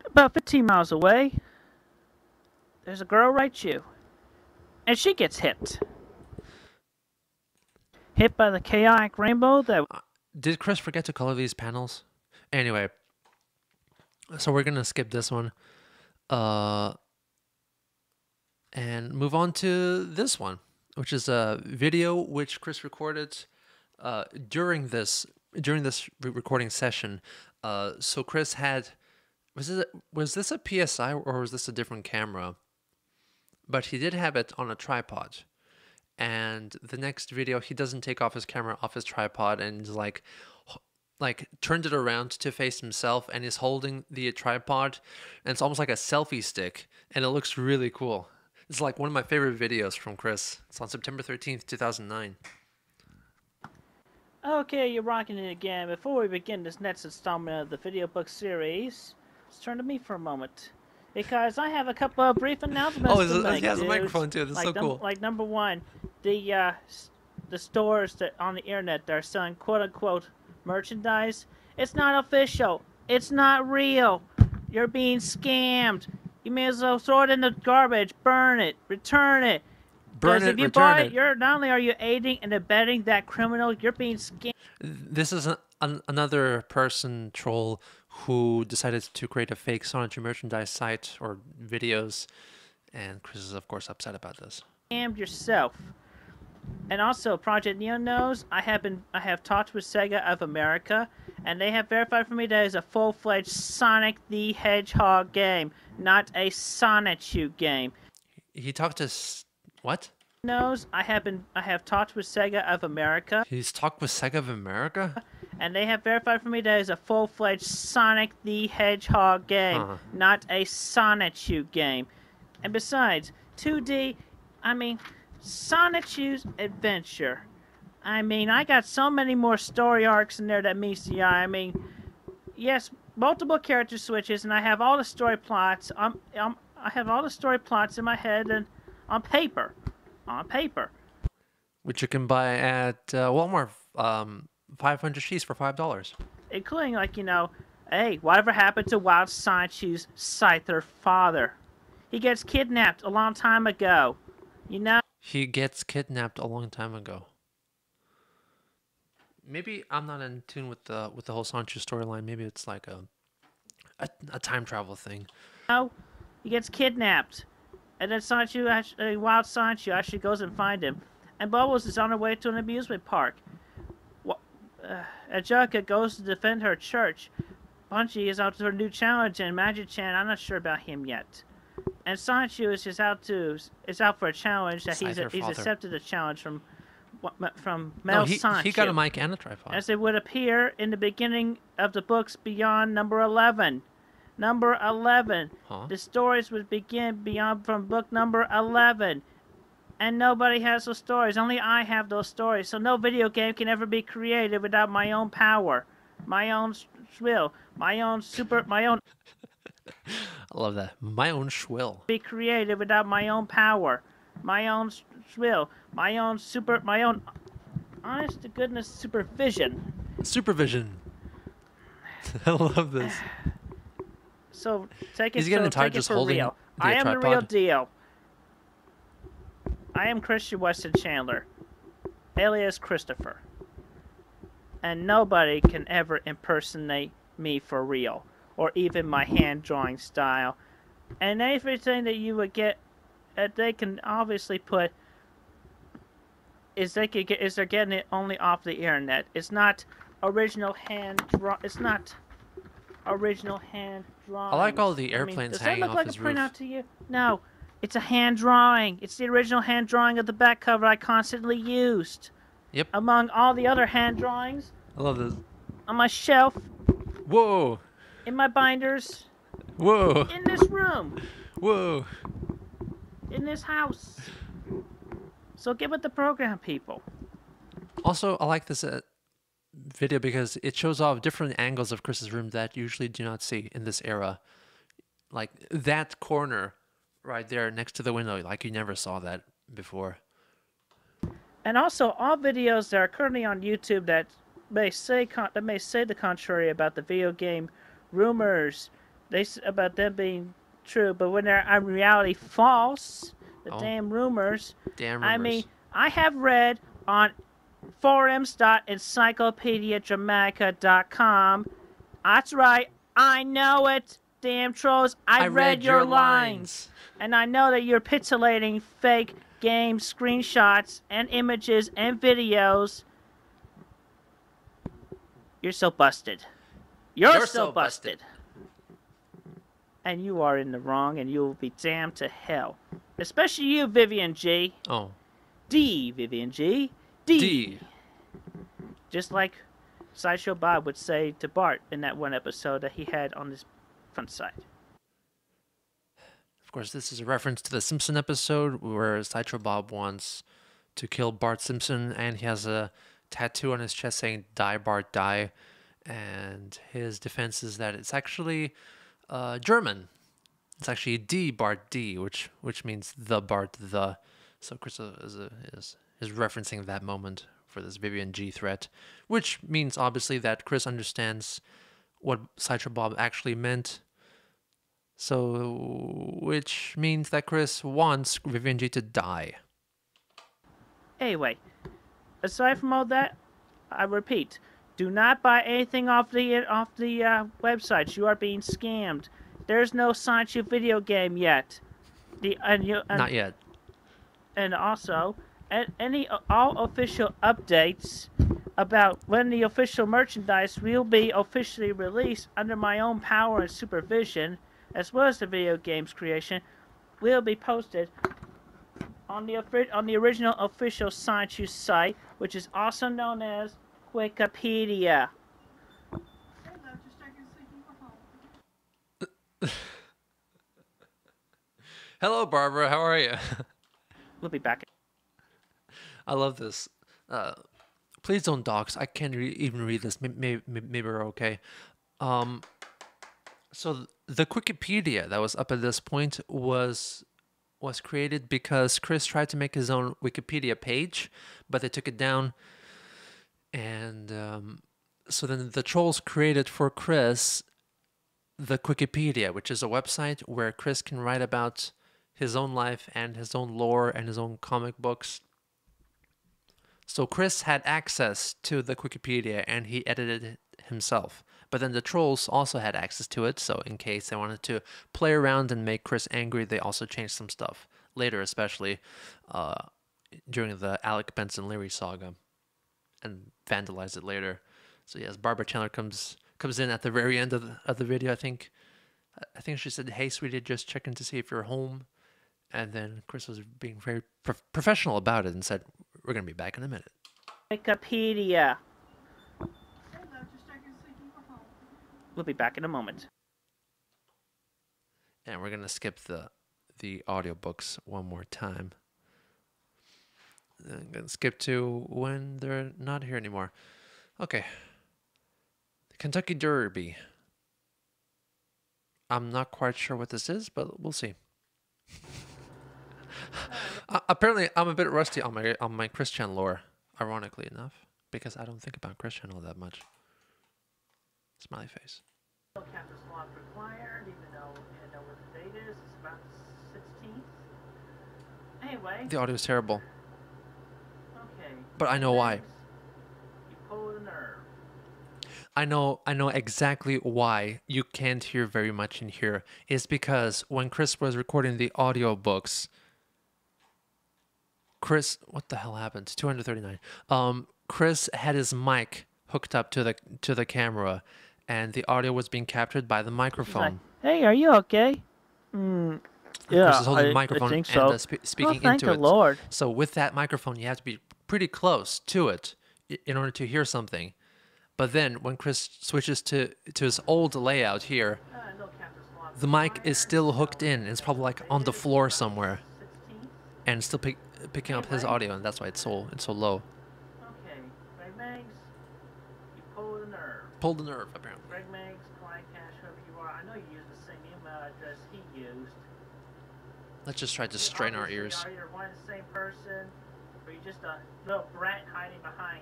About 15 miles away, there's a girl right you. And she gets hit. Hit by the chaotic rainbow that Did Chris forget to color these panels? Anyway, so we're gonna skip this one, uh, and move on to this one, which is a video which Chris recorded uh, during this during this re- recording session. Uh, so Chris had was it was this a PS Eye or was this a different camera? But he did have it on a tripod and the next video he doesn't take off his camera off his tripod and like like turned it around to face himself and is holding the tripod and it's almost like a selfie stick and it looks really cool It's like one of my favorite videos from Chris. It's on September 13th, 2009. Okay, you're rocking it again. Before we begin this next installment of the video book series, let's turn to me for a moment. Because I have a couple of brief announcements oh, to make, he has dudes. a microphone too. That's like so cool. like number one, the uh, the stores that on the internet that are selling quote unquote merchandise. It's not official. It's not real. You're being scammed. You may as well throw it in the garbage, burn it, return it. Burn it, if you return buy it. it, you're not only are you aiding and abetting that criminal, you're being scammed. This is an, an, another person troll who decided to create a fake Sonic merchandise site or videos, and Chris is of course upset about this. Scammed yourself. And also, Project Neo knows I have been I have talked with Sega of America, and they have verified for me that it's a full-fledged Sonic the Hedgehog game, not a Sonichu game. He talked to s- what? Knows I have been I have talked with Sega of America, He's talked with Sega of America. And they have verified for me that it's a full-fledged Sonic the Hedgehog game, Huh. not a Sonichu game. And besides, 2D, I mean, Sonichu Adventure. I mean, I got so many more story arcs in there that meets the eye. I mean, yes, multiple character switches, and I have all the story plots. I'm, I have all the story plots in my head and on paper, on paper. which you can buy at uh, Walmart. Um, 500 sheets for five dollars. including like you know, hey, whatever happened to Wild Science's Scyther father? He gets kidnapped a long time ago. You know, He gets kidnapped a long time ago. Maybe I'm not in tune with the with the whole Sonichu storyline. Maybe it's like a, a a time travel thing. No, he gets kidnapped, and then Sonichu, uh, Wild Sonichu, actually goes and find him, and Bubbles is on her way to an amusement park. Uh, Angelica goes to defend her church. Punchy is out to her new challenge, and Magic Chan, I'm not sure about him yet. And Sonichu is just out to is out for a challenge that he's Scyther he's accepted a challenge from from No, Mel he, Sonichu. he got a mic and a tripod. as it would appear in the beginning of the books beyond number 11. Number 11. Huh? The stories would begin beyond from book number 11. And nobody has those stories. Only I have those stories. So no video game can ever be created without my own power, my own will, my own super, my own I love that. My own shwill. be created without my own power, my own s- will, my own super, my own honest to goodness supervision. Supervision. I love this. So take it, He's getting so tired just for holding real. I am the real deal. I am Christian Weston Chandler, alias Christopher. And nobody can ever impersonate me for real, or even my hand drawing style. And everything that you would get, that they can obviously put, is they could get, is they're getting it only off the internet. It's not original hand draw. It's not original hand drawing. I like all the airplanes does hanging that look off like his a roof. printout to you? No, it's a hand drawing. It's the original hand drawing of the back cover I constantly used. Yep. Among all the other hand drawings I love this. on my shelf, Whoa. in my binders, Whoa. in this room, Whoa. in this house. So get with the program, people. Also, I like this uh, video because it shows off different angles of Chris's room that you usually do not see in this era. Like that corner right there next to the window, like you never saw that before. And also, all videos that are currently on YouTube that may say con- that may say the contrary about the video game rumors, they s- about them being true, but when they're in reality false, the Oh. damn rumors. Damn rumors. I mean, I have read on forums.encyclopediadramatica.com. That's right, I know it. Damn trolls, I, read, your lines. And I know that you're pixelating fake game screenshots and images and videos. You're so busted. You're, You're so, so busted. busted. And you are in the wrong, and you will be damned to hell. Especially you, Vivian G. Oh, D, Vivian G. D. D. Just like Sideshow Bob would say to Bart in that one episode that he had on his side. Of course, this is a reference to the Simpson episode where Sideshow Bob wants to kill Bart Simpson, and he has a tattoo on his chest saying "Die Bart Die," and his defense is that it's actually uh, German. It's actually D Bart D, which which means the Bart the. So Chris is is is referencing that moment for this Vivian G threat, which means obviously that Chris understands what Sideshow Bob actually meant. So, which means that Chris wants Vivian G to die. Anyway, aside from all that, I repeat, do not buy anything off the off the uh, websites. You are being scammed. There's no Sonichu video game yet. The and you and, not yet. And also, any all official updates about when the official merchandise will be officially released under my own power and supervision, as well as the video game's creation, will be posted on the on the original official Sonichu site, which is also known as CWCki. Hello, Barbara. How are you? we'll be back. I love this. Uh, please don't dox. I can't re even read this. Maybe, maybe, maybe we're okay. Um, so the Wikipedia that was up at this point was was created because Chris tried to make his own CWCki page, but they took it down. And um, so then the trolls created for Chris the CWCki, which is a website where Chris can write about his own life and his own lore and his own comic books. So Chris had access to the Wikipedia and he edited it himself. But then the trolls also had access to it, so in case they wanted to play around and make Chris angry, they also changed some stuff. Later, especially uh, during the Alec Benson Leary saga, and vandalized it later. So yes, Barbara Chandler comes comes in at the very end of the, of the video. I think I think she said, "Hey, sweetie, just checking to see if you're home." And then Chris was being very pro professional about it and said, "We're gonna be back in a minute." CWCki. We'll be back in a moment. And we're gonna skip the the audiobooks one more time. I'm gonna skip to when they're not here anymore. Okay. Kentucky Derby. I'm not quite sure what this is, but we'll see. uh, apparently, I'm a bit rusty on my on my Chris Chan lore. Ironically enough, because I don't think about Chris Chan all that much. Smiley face. Lock required, even though you know what the date is. It's about the 16th. Anyway. The audio is terrible. Okay. But I know why. You the nerve. I know I know exactly why you can't hear very much in here. It's because when Chris was recording the audio books, Chris, what the hell happened? 239. Um, Chris had his mic hooked up to the to the camera and the audio was being captured by the microphone. Like, hey, are you okay? Mm, yeah, Chris is holding I, the microphone I think so. and uh, sp speaking oh, thank into the it. Lord. So with that microphone, you have to be pretty close to it in order to hear something. But then when Chris switches to to his old layout here, the mic is still hooked in. It's probably like on the floor somewhere, and still pick, picking up his audio, and that's why it's so it's so low. Pull the nerve, apparently. Greg Meggs, Clyde Cash, whoever you are, I know you use the same email address he used. Let's just try to strain our ears. Are you one the same person, or you just a little brat hiding behind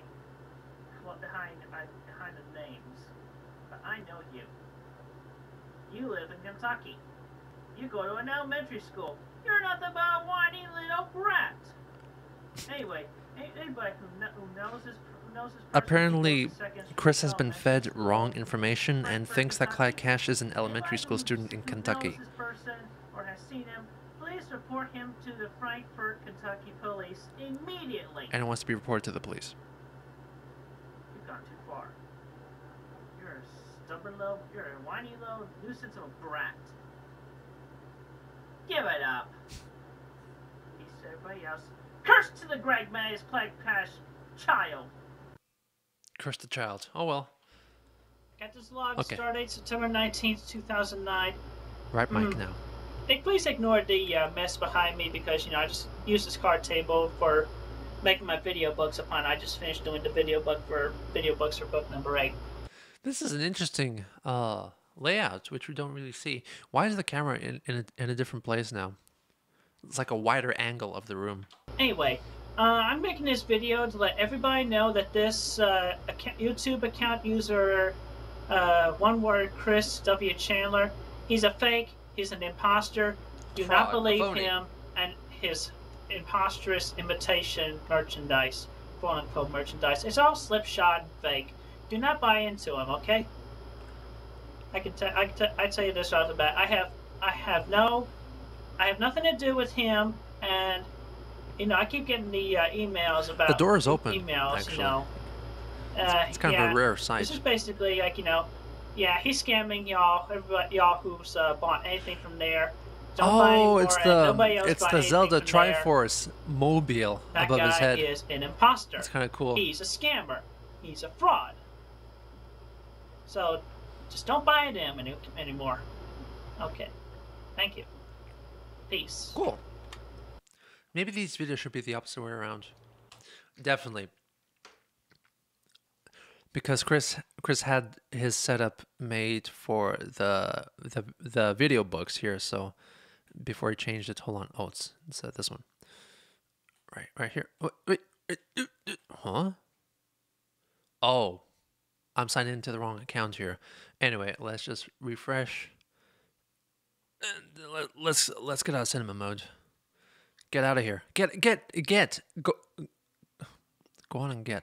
behind behind the names? But I know you. You live in Kentucky. You go to an elementary school. You're nothing but a whiny little brat. Anyway, anybody who, knows this Apparently, Chris has been fed wrong information and thinks that Clyde Cash is an elementary school student in Kentucky. report him to the Frankfort, Kentucky police immediately. And wants to be reported to the police. You've gone too far. You're a stubborn little, you're a whiny little nuisance of a brat. Give it up. He said everybody else. Curse to the Greg Mays Clyde Cash child. Curse the child. Oh well. Got this log. Okay. Start date September 19th, 2009. Right mic mm. now. please ignore the uh, mess behind me because you know I just use this card table for making my video books upon. I just finished doing the video book for video books for book number eight. This is an interesting uh, layout, which we don't really see. Why is the camera in in a, in a different place now? It's like a wider angle of the room. Anyway, uh, I'm making this video to let everybody know that this uh, account, YouTube account user, uh, one word Chris W. Chandler, he's a fake, he's an imposter. Do Fraud, not believe phony. him and his imposterous imitation merchandise, quote unquote merchandise. It's all slipshod fake. Do not buy into him, okay? I can tell I can t- I tell you this right off the bat. I have I have no I have nothing to do with him, and you know I keep getting the uh, emails about the door is open. Emails, actually. you know. Uh, it's, kind yeah, of a rare sight. This is basically like you know, yeah, he's scamming y'all, everybody, y'all who's uh, bought anything from there. Don't oh, it's the it's the Zelda Triforce there. mobile that above his head. That guy is an imposter. It's kind of cool. He's a scammer. He's a fraud. So, just don't buy him any, anymore. Okay. Thank you. Peace. Cool. Maybe these videos should be the opposite way around. Definitely. Because Chris Chris had his setup made for the the the video books here, so before he changed it, hold on. Oh, it's, it's this one. Right, right here. Wait, wait, wait, huh? Oh, I'm signed into the wrong account here. Anyway, let's just refresh. And let, let's let's get out of cinema mode. Get out of here. Get get get go go on and get.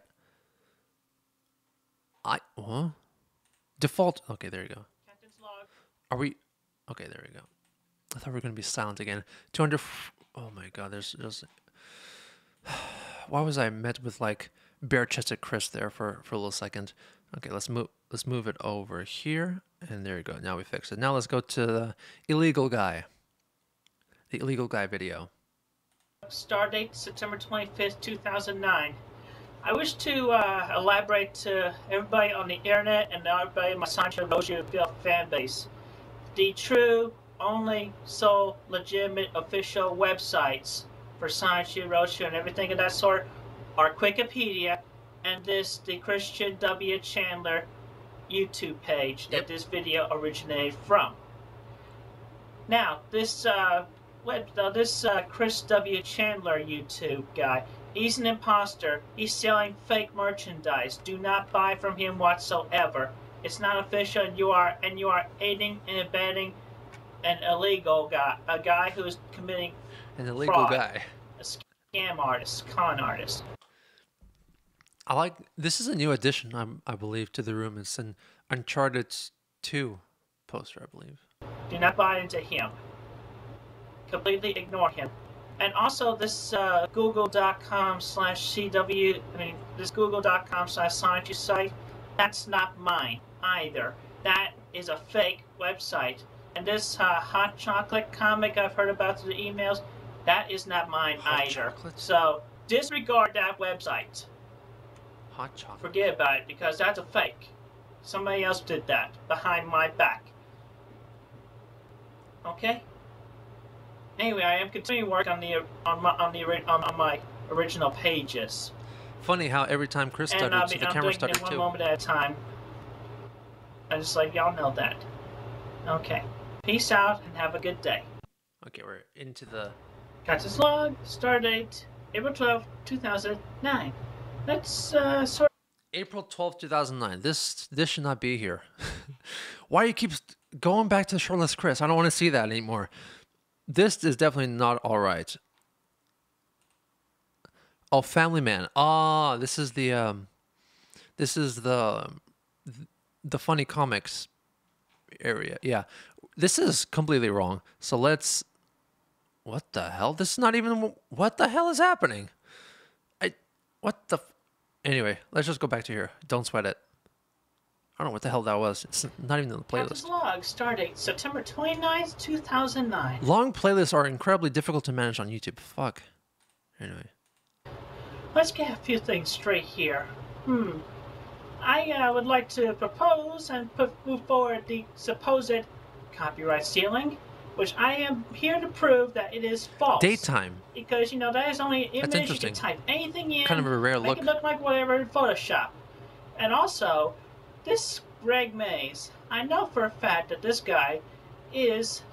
I huh? Default. Okay, there you go. Captain's log. Are we? Okay, there we go. I thought we were gonna be silent again. Two hundred. Oh my god. There's just. Why was I met with like bare chested Chris there for for a little second? Okay, let's move let's move it over here, and there you go. Now we fixed it. Now let's go to the illegal guy. The illegal guy video. Stardate September 25th, 2009. I wish to uh, elaborate to everybody on the internet and everybody in my Sonichu Rojo fan base. The true, only, sole, legitimate, official websites for Sonichu Rojo and everything of that sort are CWCki and this the Christian W. Chandler YouTube page that yep. this video originated from. Now, this uh, web, uh, this uh, Chris W. Chandler YouTube guy, he's an imposter. He's selling fake merchandise. Do not buy from him whatsoever. It's not official, and you are and you are aiding and abetting an illegal guy, a guy who is committing an illegal fraud, guy, a scam artist, con artist. I like this is a new addition, I, I believe, to the room. It's an Uncharted 2 poster, I believe. Do not buy into him. Completely ignore him. And also this uh, google.com slash CW, I mean, this google.com slash science site, that's not mine either. That is a fake website. And this uh, hot chocolate comic I've heard about through the emails, that is not mine hot either. Chocolate? So disregard that website. Hot chocolate. Forget about it because that's a fake. Somebody else did that behind my back. Okay. Anyway, I am continuing work on the on my on the on, on my original pages. Funny how every time Chris stuttered, and, uh, so the I'm camera stuttered too. one moment at a time. I just like y'all know that. Okay. Peace out and have a good day. Okay, we're into the. Captain's log. Stardate April 12, 2009. That's uh, sort. April twelfth, two thousand nine. This this should not be here. Why do you keep going back to shirtless Chris? I don't want to see that anymore. This is definitely not all right. Oh, Family Man. Ah, this is the um, this is the the funny comics area. Yeah, this is completely wrong. So let's. What the hell? This is not even. What the hell is happening? I. What the. Anyway, let's just go back to here. Don't sweat it. I don't know what the hell that was. It's not even in the playlist. Log, stardate September 29th, 2009. Long playlists are incredibly difficult to manage on YouTube. Fuck. Anyway. Let's get a few things straight here. Hmm. I uh, would like to propose and put, move forward the supposed copyright stealing which I am here to prove that it is false. Daytime. Because you know that is only an image. You can type anything in. Kind of a rare make look. Make it look like whatever in Photoshop. And also, this Greg Mays, I know for a fact that this guy is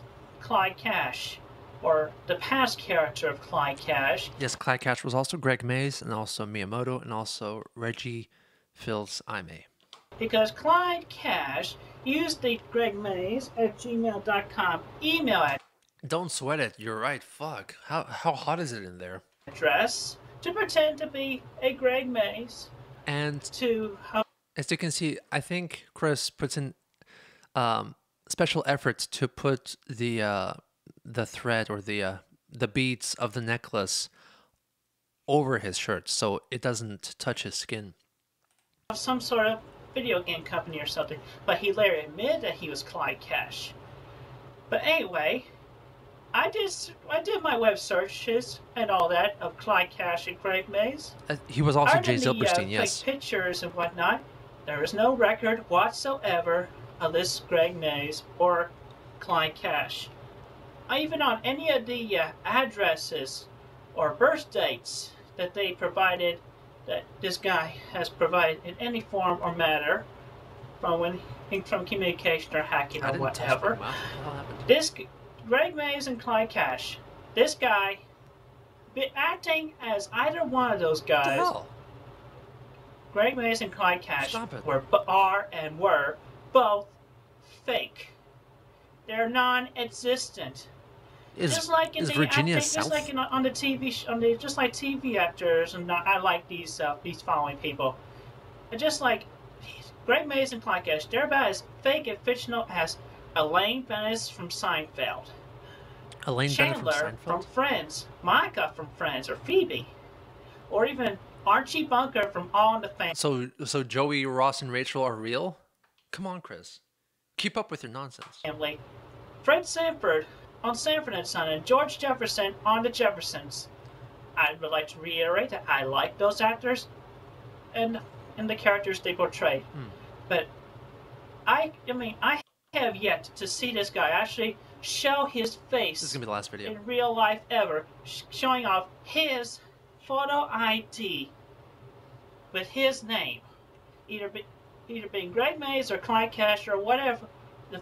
Clyde Cash, or the past character of Clyde Cash. Yes, Clyde Cash was also Greg Mays, and also Miyamoto, and also Reggie Fils-Aimé. Because Clyde Cash used the Greg Mays at gmail.com email address. Don't sweat it. You're right. Fuck. How how hot is it in there? Address to pretend to be a Greg Mays. And to as you can see, I think Chris puts in um, special efforts to put the uh, the thread or the uh, the beads of the necklace over his shirt so it doesn't touch his skin. Some sort of video game company or something, but he later admitted that he was Clyde Cash. But anyway, I did I did my web searches and all that of Clyde Cash and Greg Mays. Uh, he was also Jay the, Zilberstein, uh, yes. Pictures and whatnot. There is no record whatsoever of this Greg Mays or Clyde Cash. I even on any of the uh, addresses or birth dates that they provided, that this guy has provided in any form or matter, from when from communication or hacking or whatever. This Greg Mays and Clyde Cash, this guy, be acting as either one of those guys. Greg Mays and Clyde Cash were are and were both fake. They're non-existent. Is, just like in is the Virginia acting, South? just like in, on the TV, on the just like TV actors, and I like these uh, these following people. And just like Greg Mays and Clyde Cash, they're about as fake and fictional as Elaine Benes from Seinfeld. Elaine Chandler Bennett from Seinfeld. from Friends, Monica from Friends, or Phoebe, or even Archie Bunker from All in the Family. So, so Joey, Ross, and Rachel are real? Come on, Chris. Keep up with your nonsense. Family. Fred Sanford on Sanford and Son, and George Jefferson on The Jeffersons. I would like to reiterate that I like those actors and and the characters they portray. Hmm. But I, I mean, I have yet to see this guy actually show his face This is gonna be the last video. in real life ever, sh- showing off his photo ID with his name, either be, either being Greg Mays or Clyde Cash or whatever, the,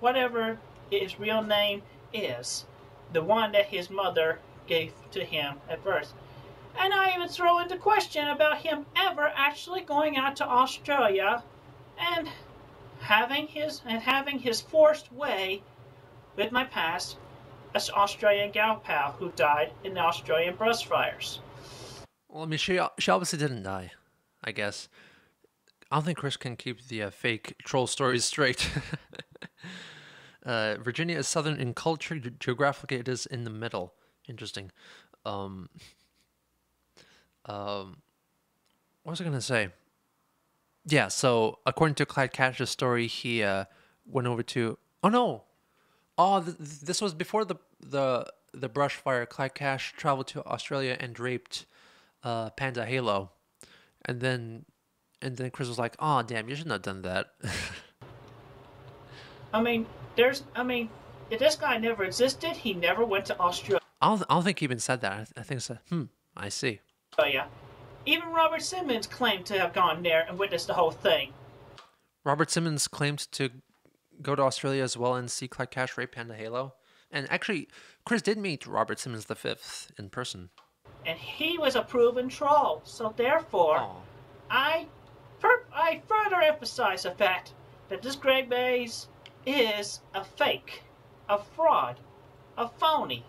whatever his real name is, the one that his mother gave to him at birth. And I even throw into question about him ever actually going out to Australia and having his and having his forced way with my past as Australian gal pal who died in the Australian brush fires. Well, I mean, she she obviously didn't die. I guess. I don't think Chris can keep the uh, fake troll stories straight. uh, Virginia is southern in culture. Geographically, it is in the middle. Interesting. Um, um, what was I gonna say? Yeah. So according to Clyde Cash's story, he uh, went over to. Oh no! Oh, th- th- this was before the the the brush fire. Clyde Cash traveled to Australia and draped uh, Panda Halo, and then and then Chris was like, "Oh, damn, you shouldn't have done that." I mean, there's, I mean, if this guy never existed, he never went to Australia. I don't, I don't think he even said that. I, th- I think so. hmm. I see. Oh yeah, even Robert Simmons claimed to have gone there and witnessed the whole thing. Robert Simmons claimed to go to Australia as well and see Clyde Cash rape Panda Halo. And actually, Chris did meet Robert Simmons the fifth in person. And he was a proven troll, so therefore. I, I further emphasize the fact that this Greg Mays is a fake, a fraud, a phony.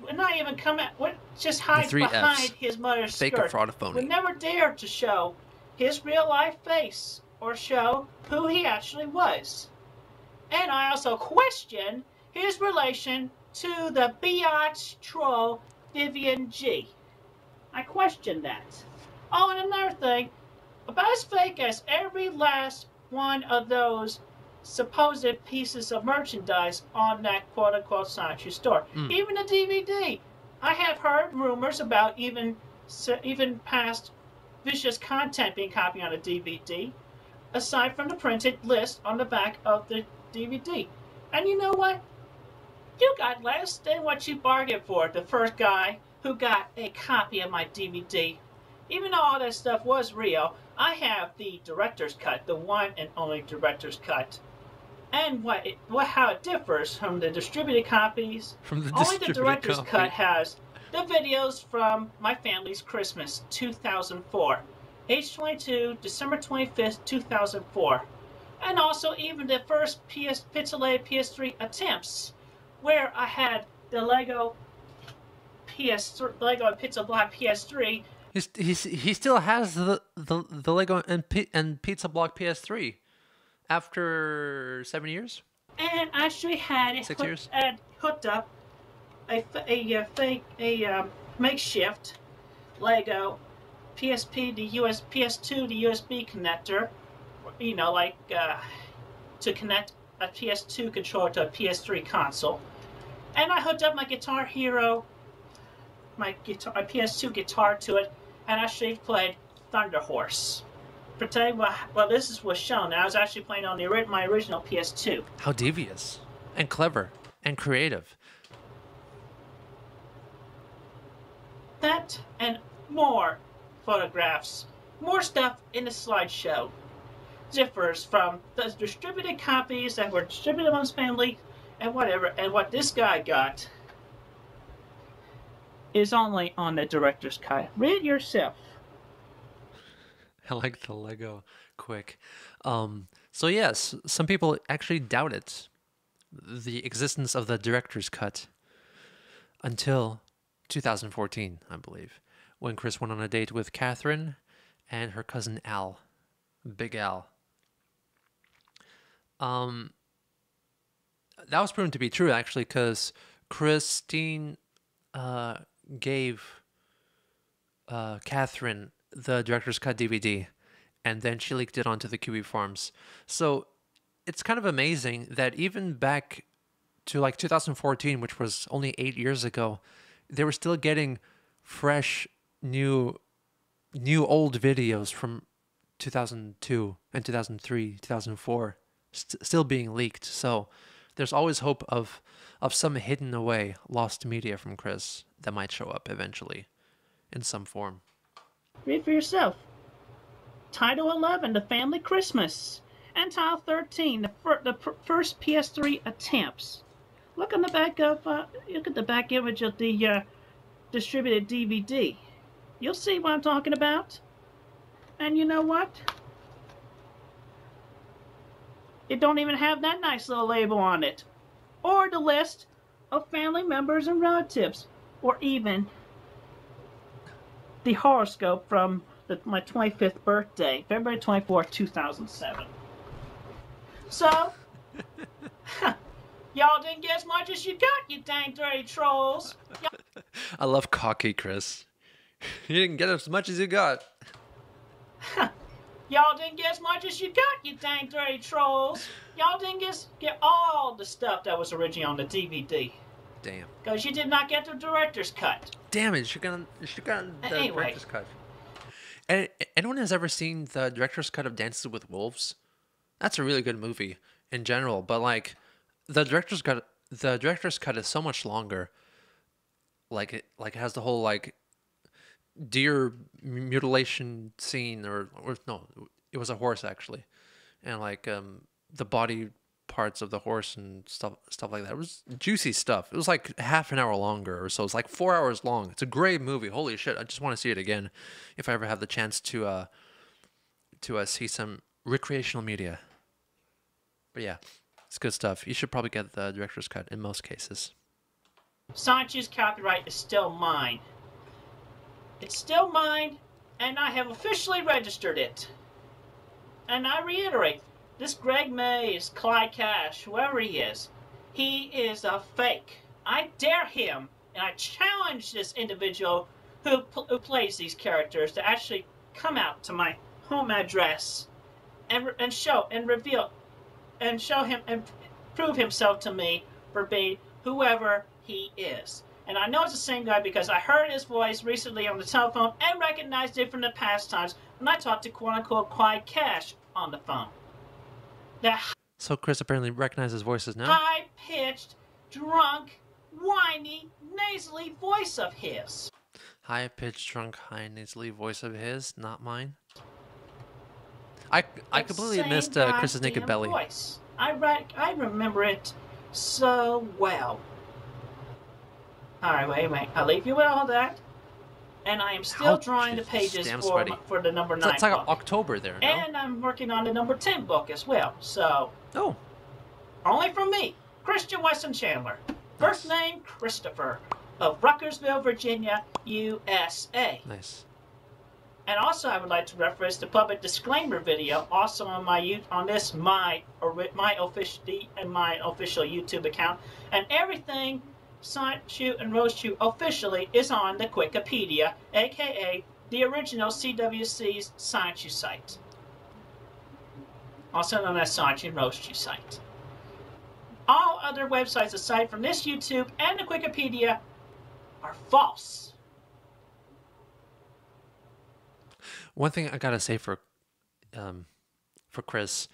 Would not even come out. Would just hides behind Fs. his mother's Fake, a skirt. fraud, a phony. Would never dare to show his real life face or show who he actually was. And I also question his relation to the biatch troll Vivian G. I question that. Oh, and another thing, about as fake as every last one of those supposed pieces of merchandise on that quote unquote Sonichu store. Mm. Even the DVD. I have heard rumors about even even past vicious content being copied on a DVD, aside from the printed list on the back of the DVD. And you know what? You got less than what you bargained for. The first guy who got a copy of my DVD. Even though all that stuff was real, I have the director's cut, the one and only director's cut. And what, it, what how it differs from the distributed copies. From the only the director's copy. cut has the videos from my family's Christmas 2004, age 22, December 25th, 2004, and also even the first PS Pixelated PS3 attempts, where I had the Lego PS Lego and Pizza Block PS3. He's, he's, he still has the, the, the Lego and, and Pizza Block PS3 after seven years. And I actually had it Six hooked, years? had hooked up a, a, a fake a um, makeshift Lego PSP to US PS2 to USB connector. You know, like uh, to connect a PS2 controller to a PS3 console. And I hooked up my Guitar Hero, my guitar, my PS2 guitar to it, and I actually played Thunderhorse. Pretend well, well, this is was shown. I was actually playing on the my original PS2. How devious and clever and creative. That and more photographs, more stuff in the slideshow differs from the distributed copies that were distributed amongst family and whatever, and what this guy got is only on the director's cut. Read yourself. I like the Lego quick. Um, so yes, some people actually doubted the existence of the director's cut until 2014, I believe, when Chris went on a date with Catherine and her cousin Al, Big Al. Um, that was proven to be true actually, because Christine uh, gave uh, Catherine the director's cut DVD, and then she leaked it onto the QB forums. So it's kind of amazing that even back to like 2014, which was only eight years ago, they were still getting fresh, new, new old videos from 2002 and 2003, 2004, st- still being leaked. So there's always hope of of some hidden away lost media from Chris that might show up eventually in some form. Read for yourself. Title 11, The Family Christmas. And Title 13, the, fir- the pr- first PS3 attempts. Look on the back of, uh, look at the back image of the uh, distributed DVD. You'll see what I'm talking about. And you know what? It don't even have that nice little label on it. Or the list of family members and relatives. Or even the horoscope from the, my 25th birthday, February 24, 2007. So, y'all didn't get as much as you got, you dang dirty trolls. Y'all- I love cocky Chris. You didn't get as much as you got. Y'all didn't get as much as you got, you dang dirty trolls. Y'all didn't get, get all the stuff that was originally on the DVD. Damn. Because you did not get the director's cut. Damn it! You should have you should have gotten the Anyway. director's cut. And anyone has ever seen the director's cut of Dances with Wolves? That's a really good movie in general, but like the director's cut, the director's cut is so much longer. Like it, like it has the whole like deer mutilation scene, or or no, it was a horse actually, and like um the body parts of the horse and stuff stuff like that. It was juicy stuff. It was like half an hour longer or so. It's like four hours long. It's a great movie. Holy shit! I just want to see it again, if I ever have the chance to uh to uh, see some recreational media. But yeah, it's good stuff. You should probably get the director's cut in most cases. Sonichu's copyright is still mine. It's still mine, and I have officially registered it. And I reiterate, this Greg Mays, Clyde Cash, whoever he is, he is a fake. I dare him, and I challenge this individual who, who plays these characters to actually come out to my home address and, and show and reveal and show him and prove himself to me for being whoever he is. And I know it's the same guy because I heard his voice recently on the telephone and recognized it from the past times when I talked to quote unquote Clyde Cash on the phone. That So Chris apparently recognizes voices now. high pitched, drunk, whiny, nasally voice of his. High pitched, drunk, high nasally voice of his, not mine. I I completely missed uh, Chris's naked belly. Voice. I re- I remember it so well. All right, wait, wait. I'll leave you with all that. And I am still drawing the pages for, for the number nine. It's like book. October there. No? And I'm working on the number ten book as well. So. Oh. Only from me, Christian Weston Chandler. First nice. name Christopher of Ruckersville, Virginia, USA. Nice. And also, I would like to reference the public disclaimer video, also on my YouTube on this my or my official and my official YouTube account, and everything Shoot and Shoot officially is on the Wikipedia, aka the original CWC's Shoot site, also known as Science and Shoot site. All other websites aside from this YouTube and the Wikipedia are false. One thing I gotta say for, um, for Chris,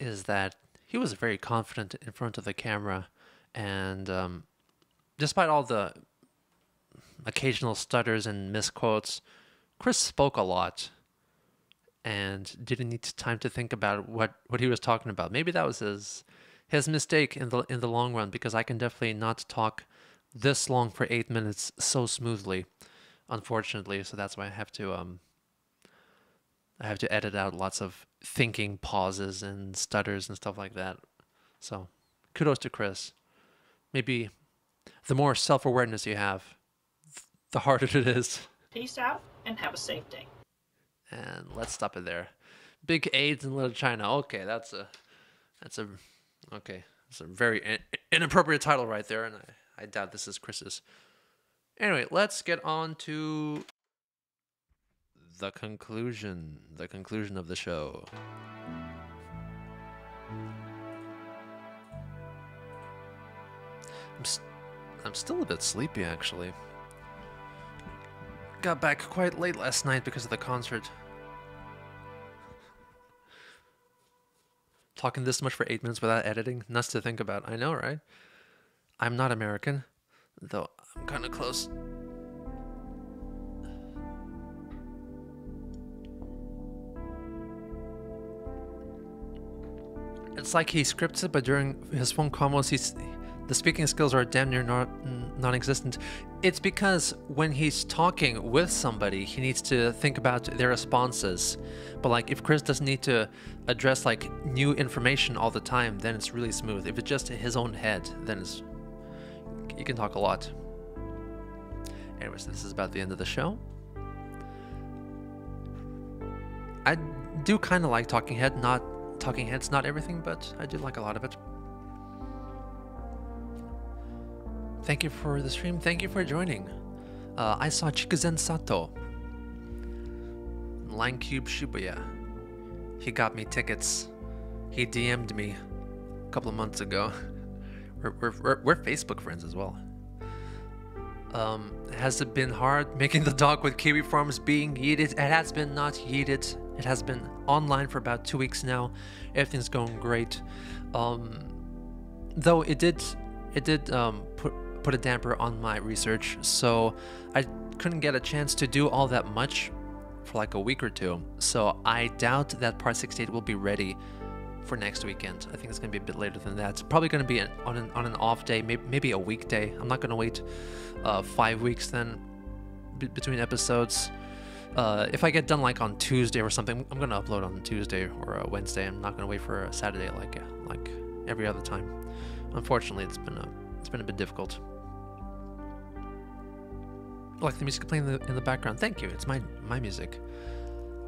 is that he was very confident in front of the camera, and um, despite all the occasional stutters and misquotes, Chris spoke a lot and didn't need time to think about what, what he was talking about. Maybe that was his his mistake in the in the long run because I can definitely not talk this long for eight minutes so smoothly, unfortunately. So that's why I have to um I have to edit out lots of thinking pauses and stutters and stuff like that. So kudos to Chris. Maybe the more self awareness you have, the harder it is. Peace out and have a safe day. And let's stop it there. Big AIDS in Little China. Okay, that's a that's a okay. It's a very in, inappropriate title right there, and I, I doubt this is Chris's. Anyway, let's get on to the conclusion. The conclusion of the show. I'm, I'm still a bit sleepy, actually. Got back quite late last night because of the concert. Talking this much for eight minutes without editing, nuts to think about. I know, right? I'm not American, though I'm kind of close. It's like he scripts it, but during his phone combos, he's the speaking skills are damn near non-existent. It's because when he's talking with somebody, he needs to think about their responses. But like if Chris doesn't need to address like new information all the time, then it's really smooth. If it's just his own head, then it's you can talk a lot. Anyways, this is about the end of the show. I do kind of like Talking Head, not Talking Head's not everything, but I do like a lot of it. Thank you for the stream. Thank you for joining. Uh, I saw Chikuzen Sato. Line Cube Shibuya. He got me tickets. He DM'd me a couple of months ago. We're, we're, we're, Facebook friends as well. Um, has it been hard making the dog with Kiwi Farms being yeeted? It has been not yeeted. It has been online for about two weeks now. Everything's going great. Um, though it did, it did um, put put a damper on my research, so I couldn't get a chance to do all that much for like a week or two. So I doubt that Part 68 will be ready for next weekend. I think it's going to be a bit later than that. It's probably going to be on, an, on an off day, maybe, maybe a weekday. I'm not going to wait uh, five weeks then between episodes. Uh, if I get done like on Tuesday or something, I'm gonna upload on Tuesday or a Wednesday. I'm not gonna wait for a Saturday like like every other time. Unfortunately, it's been a it's been a bit difficult like the music playing in the, in the background. Thank you. It's my my music.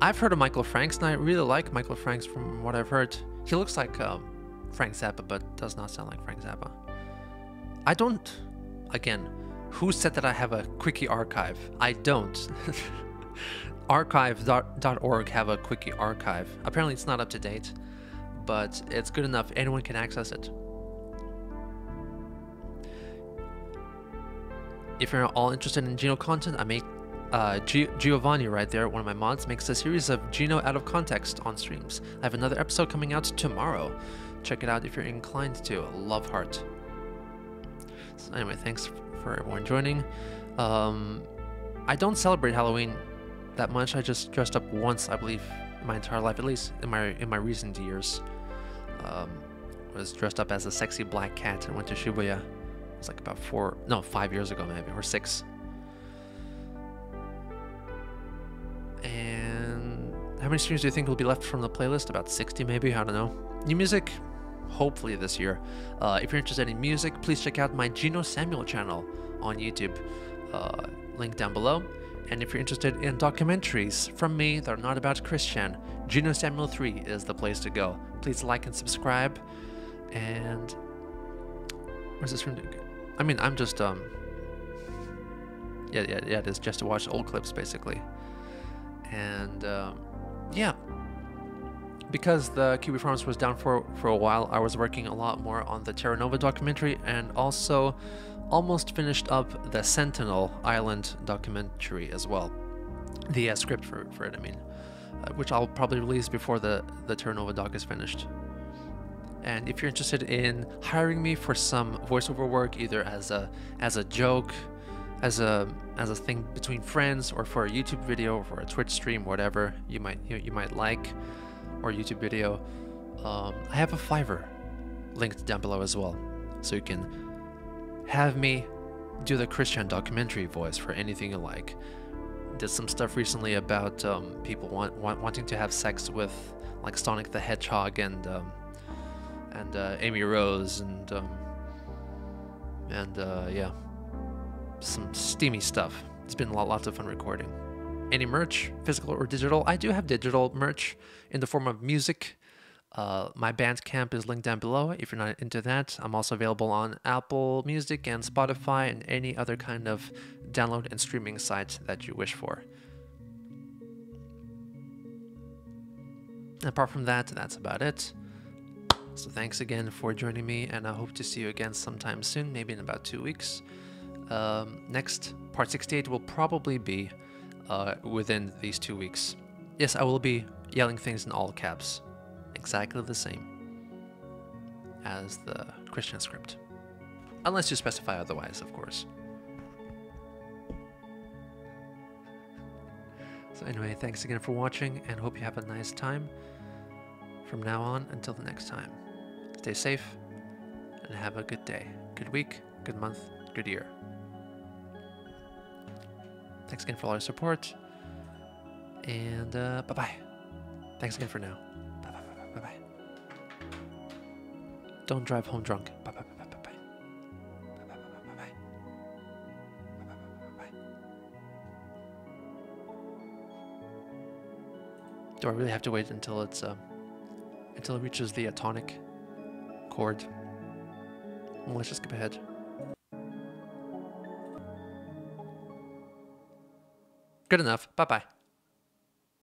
I've heard of Michael Franks, and I really like Michael Franks from what I've heard. He looks like um, Frank Zappa, but does not sound like Frank Zappa. I don't. Again, who said that I have a CWCki archive? I don't. archive.org have a CWCki archive. Apparently, it's not up to date, but it's good enough. Anyone can access it. If you're all interested in Geno content, I make uh, G- Giovanni right there, one of my mods, makes a series of Geno out of context on streams. I have another episode coming out tomorrow. Check it out if you're inclined to. Love Heart. So anyway, thanks for everyone joining. Um, I don't celebrate Halloween that much. I just dressed up once, I believe, my entire life, at least in my in my recent years. Um, was dressed up as a sexy black cat and went to Shibuya. It was like about four, no, five years ago maybe, or six. And how many streams do you think will be left from the playlist? About 60 maybe, I don't know. New music, hopefully this year. Uh, if you're interested in music, please check out my Geno Samuel channel on YouTube. Uh, link down below. And if you're interested in documentaries from me that are not about Christian, Geno Samuel 3 is the place to go. Please like and subscribe. And where's this from? I mean, I'm just um. Yeah, yeah, yeah. It is just to watch old clips, basically. And um, yeah, because the Kiwi Farms was down for for a while, I was working a lot more on the Terra Nova documentary, and also almost finished up the Sentinel Island documentary as well. The uh, script for, for it, I mean, uh, which I'll probably release before the, the Terra Nova doc is finished. And if you're interested in hiring me for some voiceover work, either as a as a joke, as a as a thing between friends, or for a YouTube video, or for a Twitch stream, whatever you might you, you might like, or YouTube video, um, I have a Fiverr linked down below as well, so you can have me do the Christian documentary voice for anything you like. Did some stuff recently about um, people want, want, wanting to have sex with like Sonic the Hedgehog and um, and uh, Amy Rose and um, and uh, yeah, some steamy stuff. It's been lots of fun recording. Any merch, physical or digital? I do have digital merch in the form of music uh, my Bandcamp is linked down below if you're not into that. I'm also available on Apple Music and Spotify and any other kind of download and streaming site that you wish for. Apart from that, that's about it. So thanks again for joining me, and I hope to see you again sometime soon, maybe in about two weeks. Um, next, part 68 will probably be uh, within these two weeks. Yes, I will be yelling things in all caps exactly the same as the Christian script. Unless you specify otherwise, of course. So anyway, thanks again for watching and hope you have a nice time from now on until the next time. Stay safe and have a good day, good week, good month, good year. Thanks again for all your support and uh, bye-bye. Thanks again for now. Bye bye. Don't drive home drunk. Bye bye bye bye bye bye. Bye bye bye bye bye. Bye bye bye bye bye. Do I really have to wait until it's uh, until it reaches the tonic Well, let's just skip ahead. Good enough. Bye bye.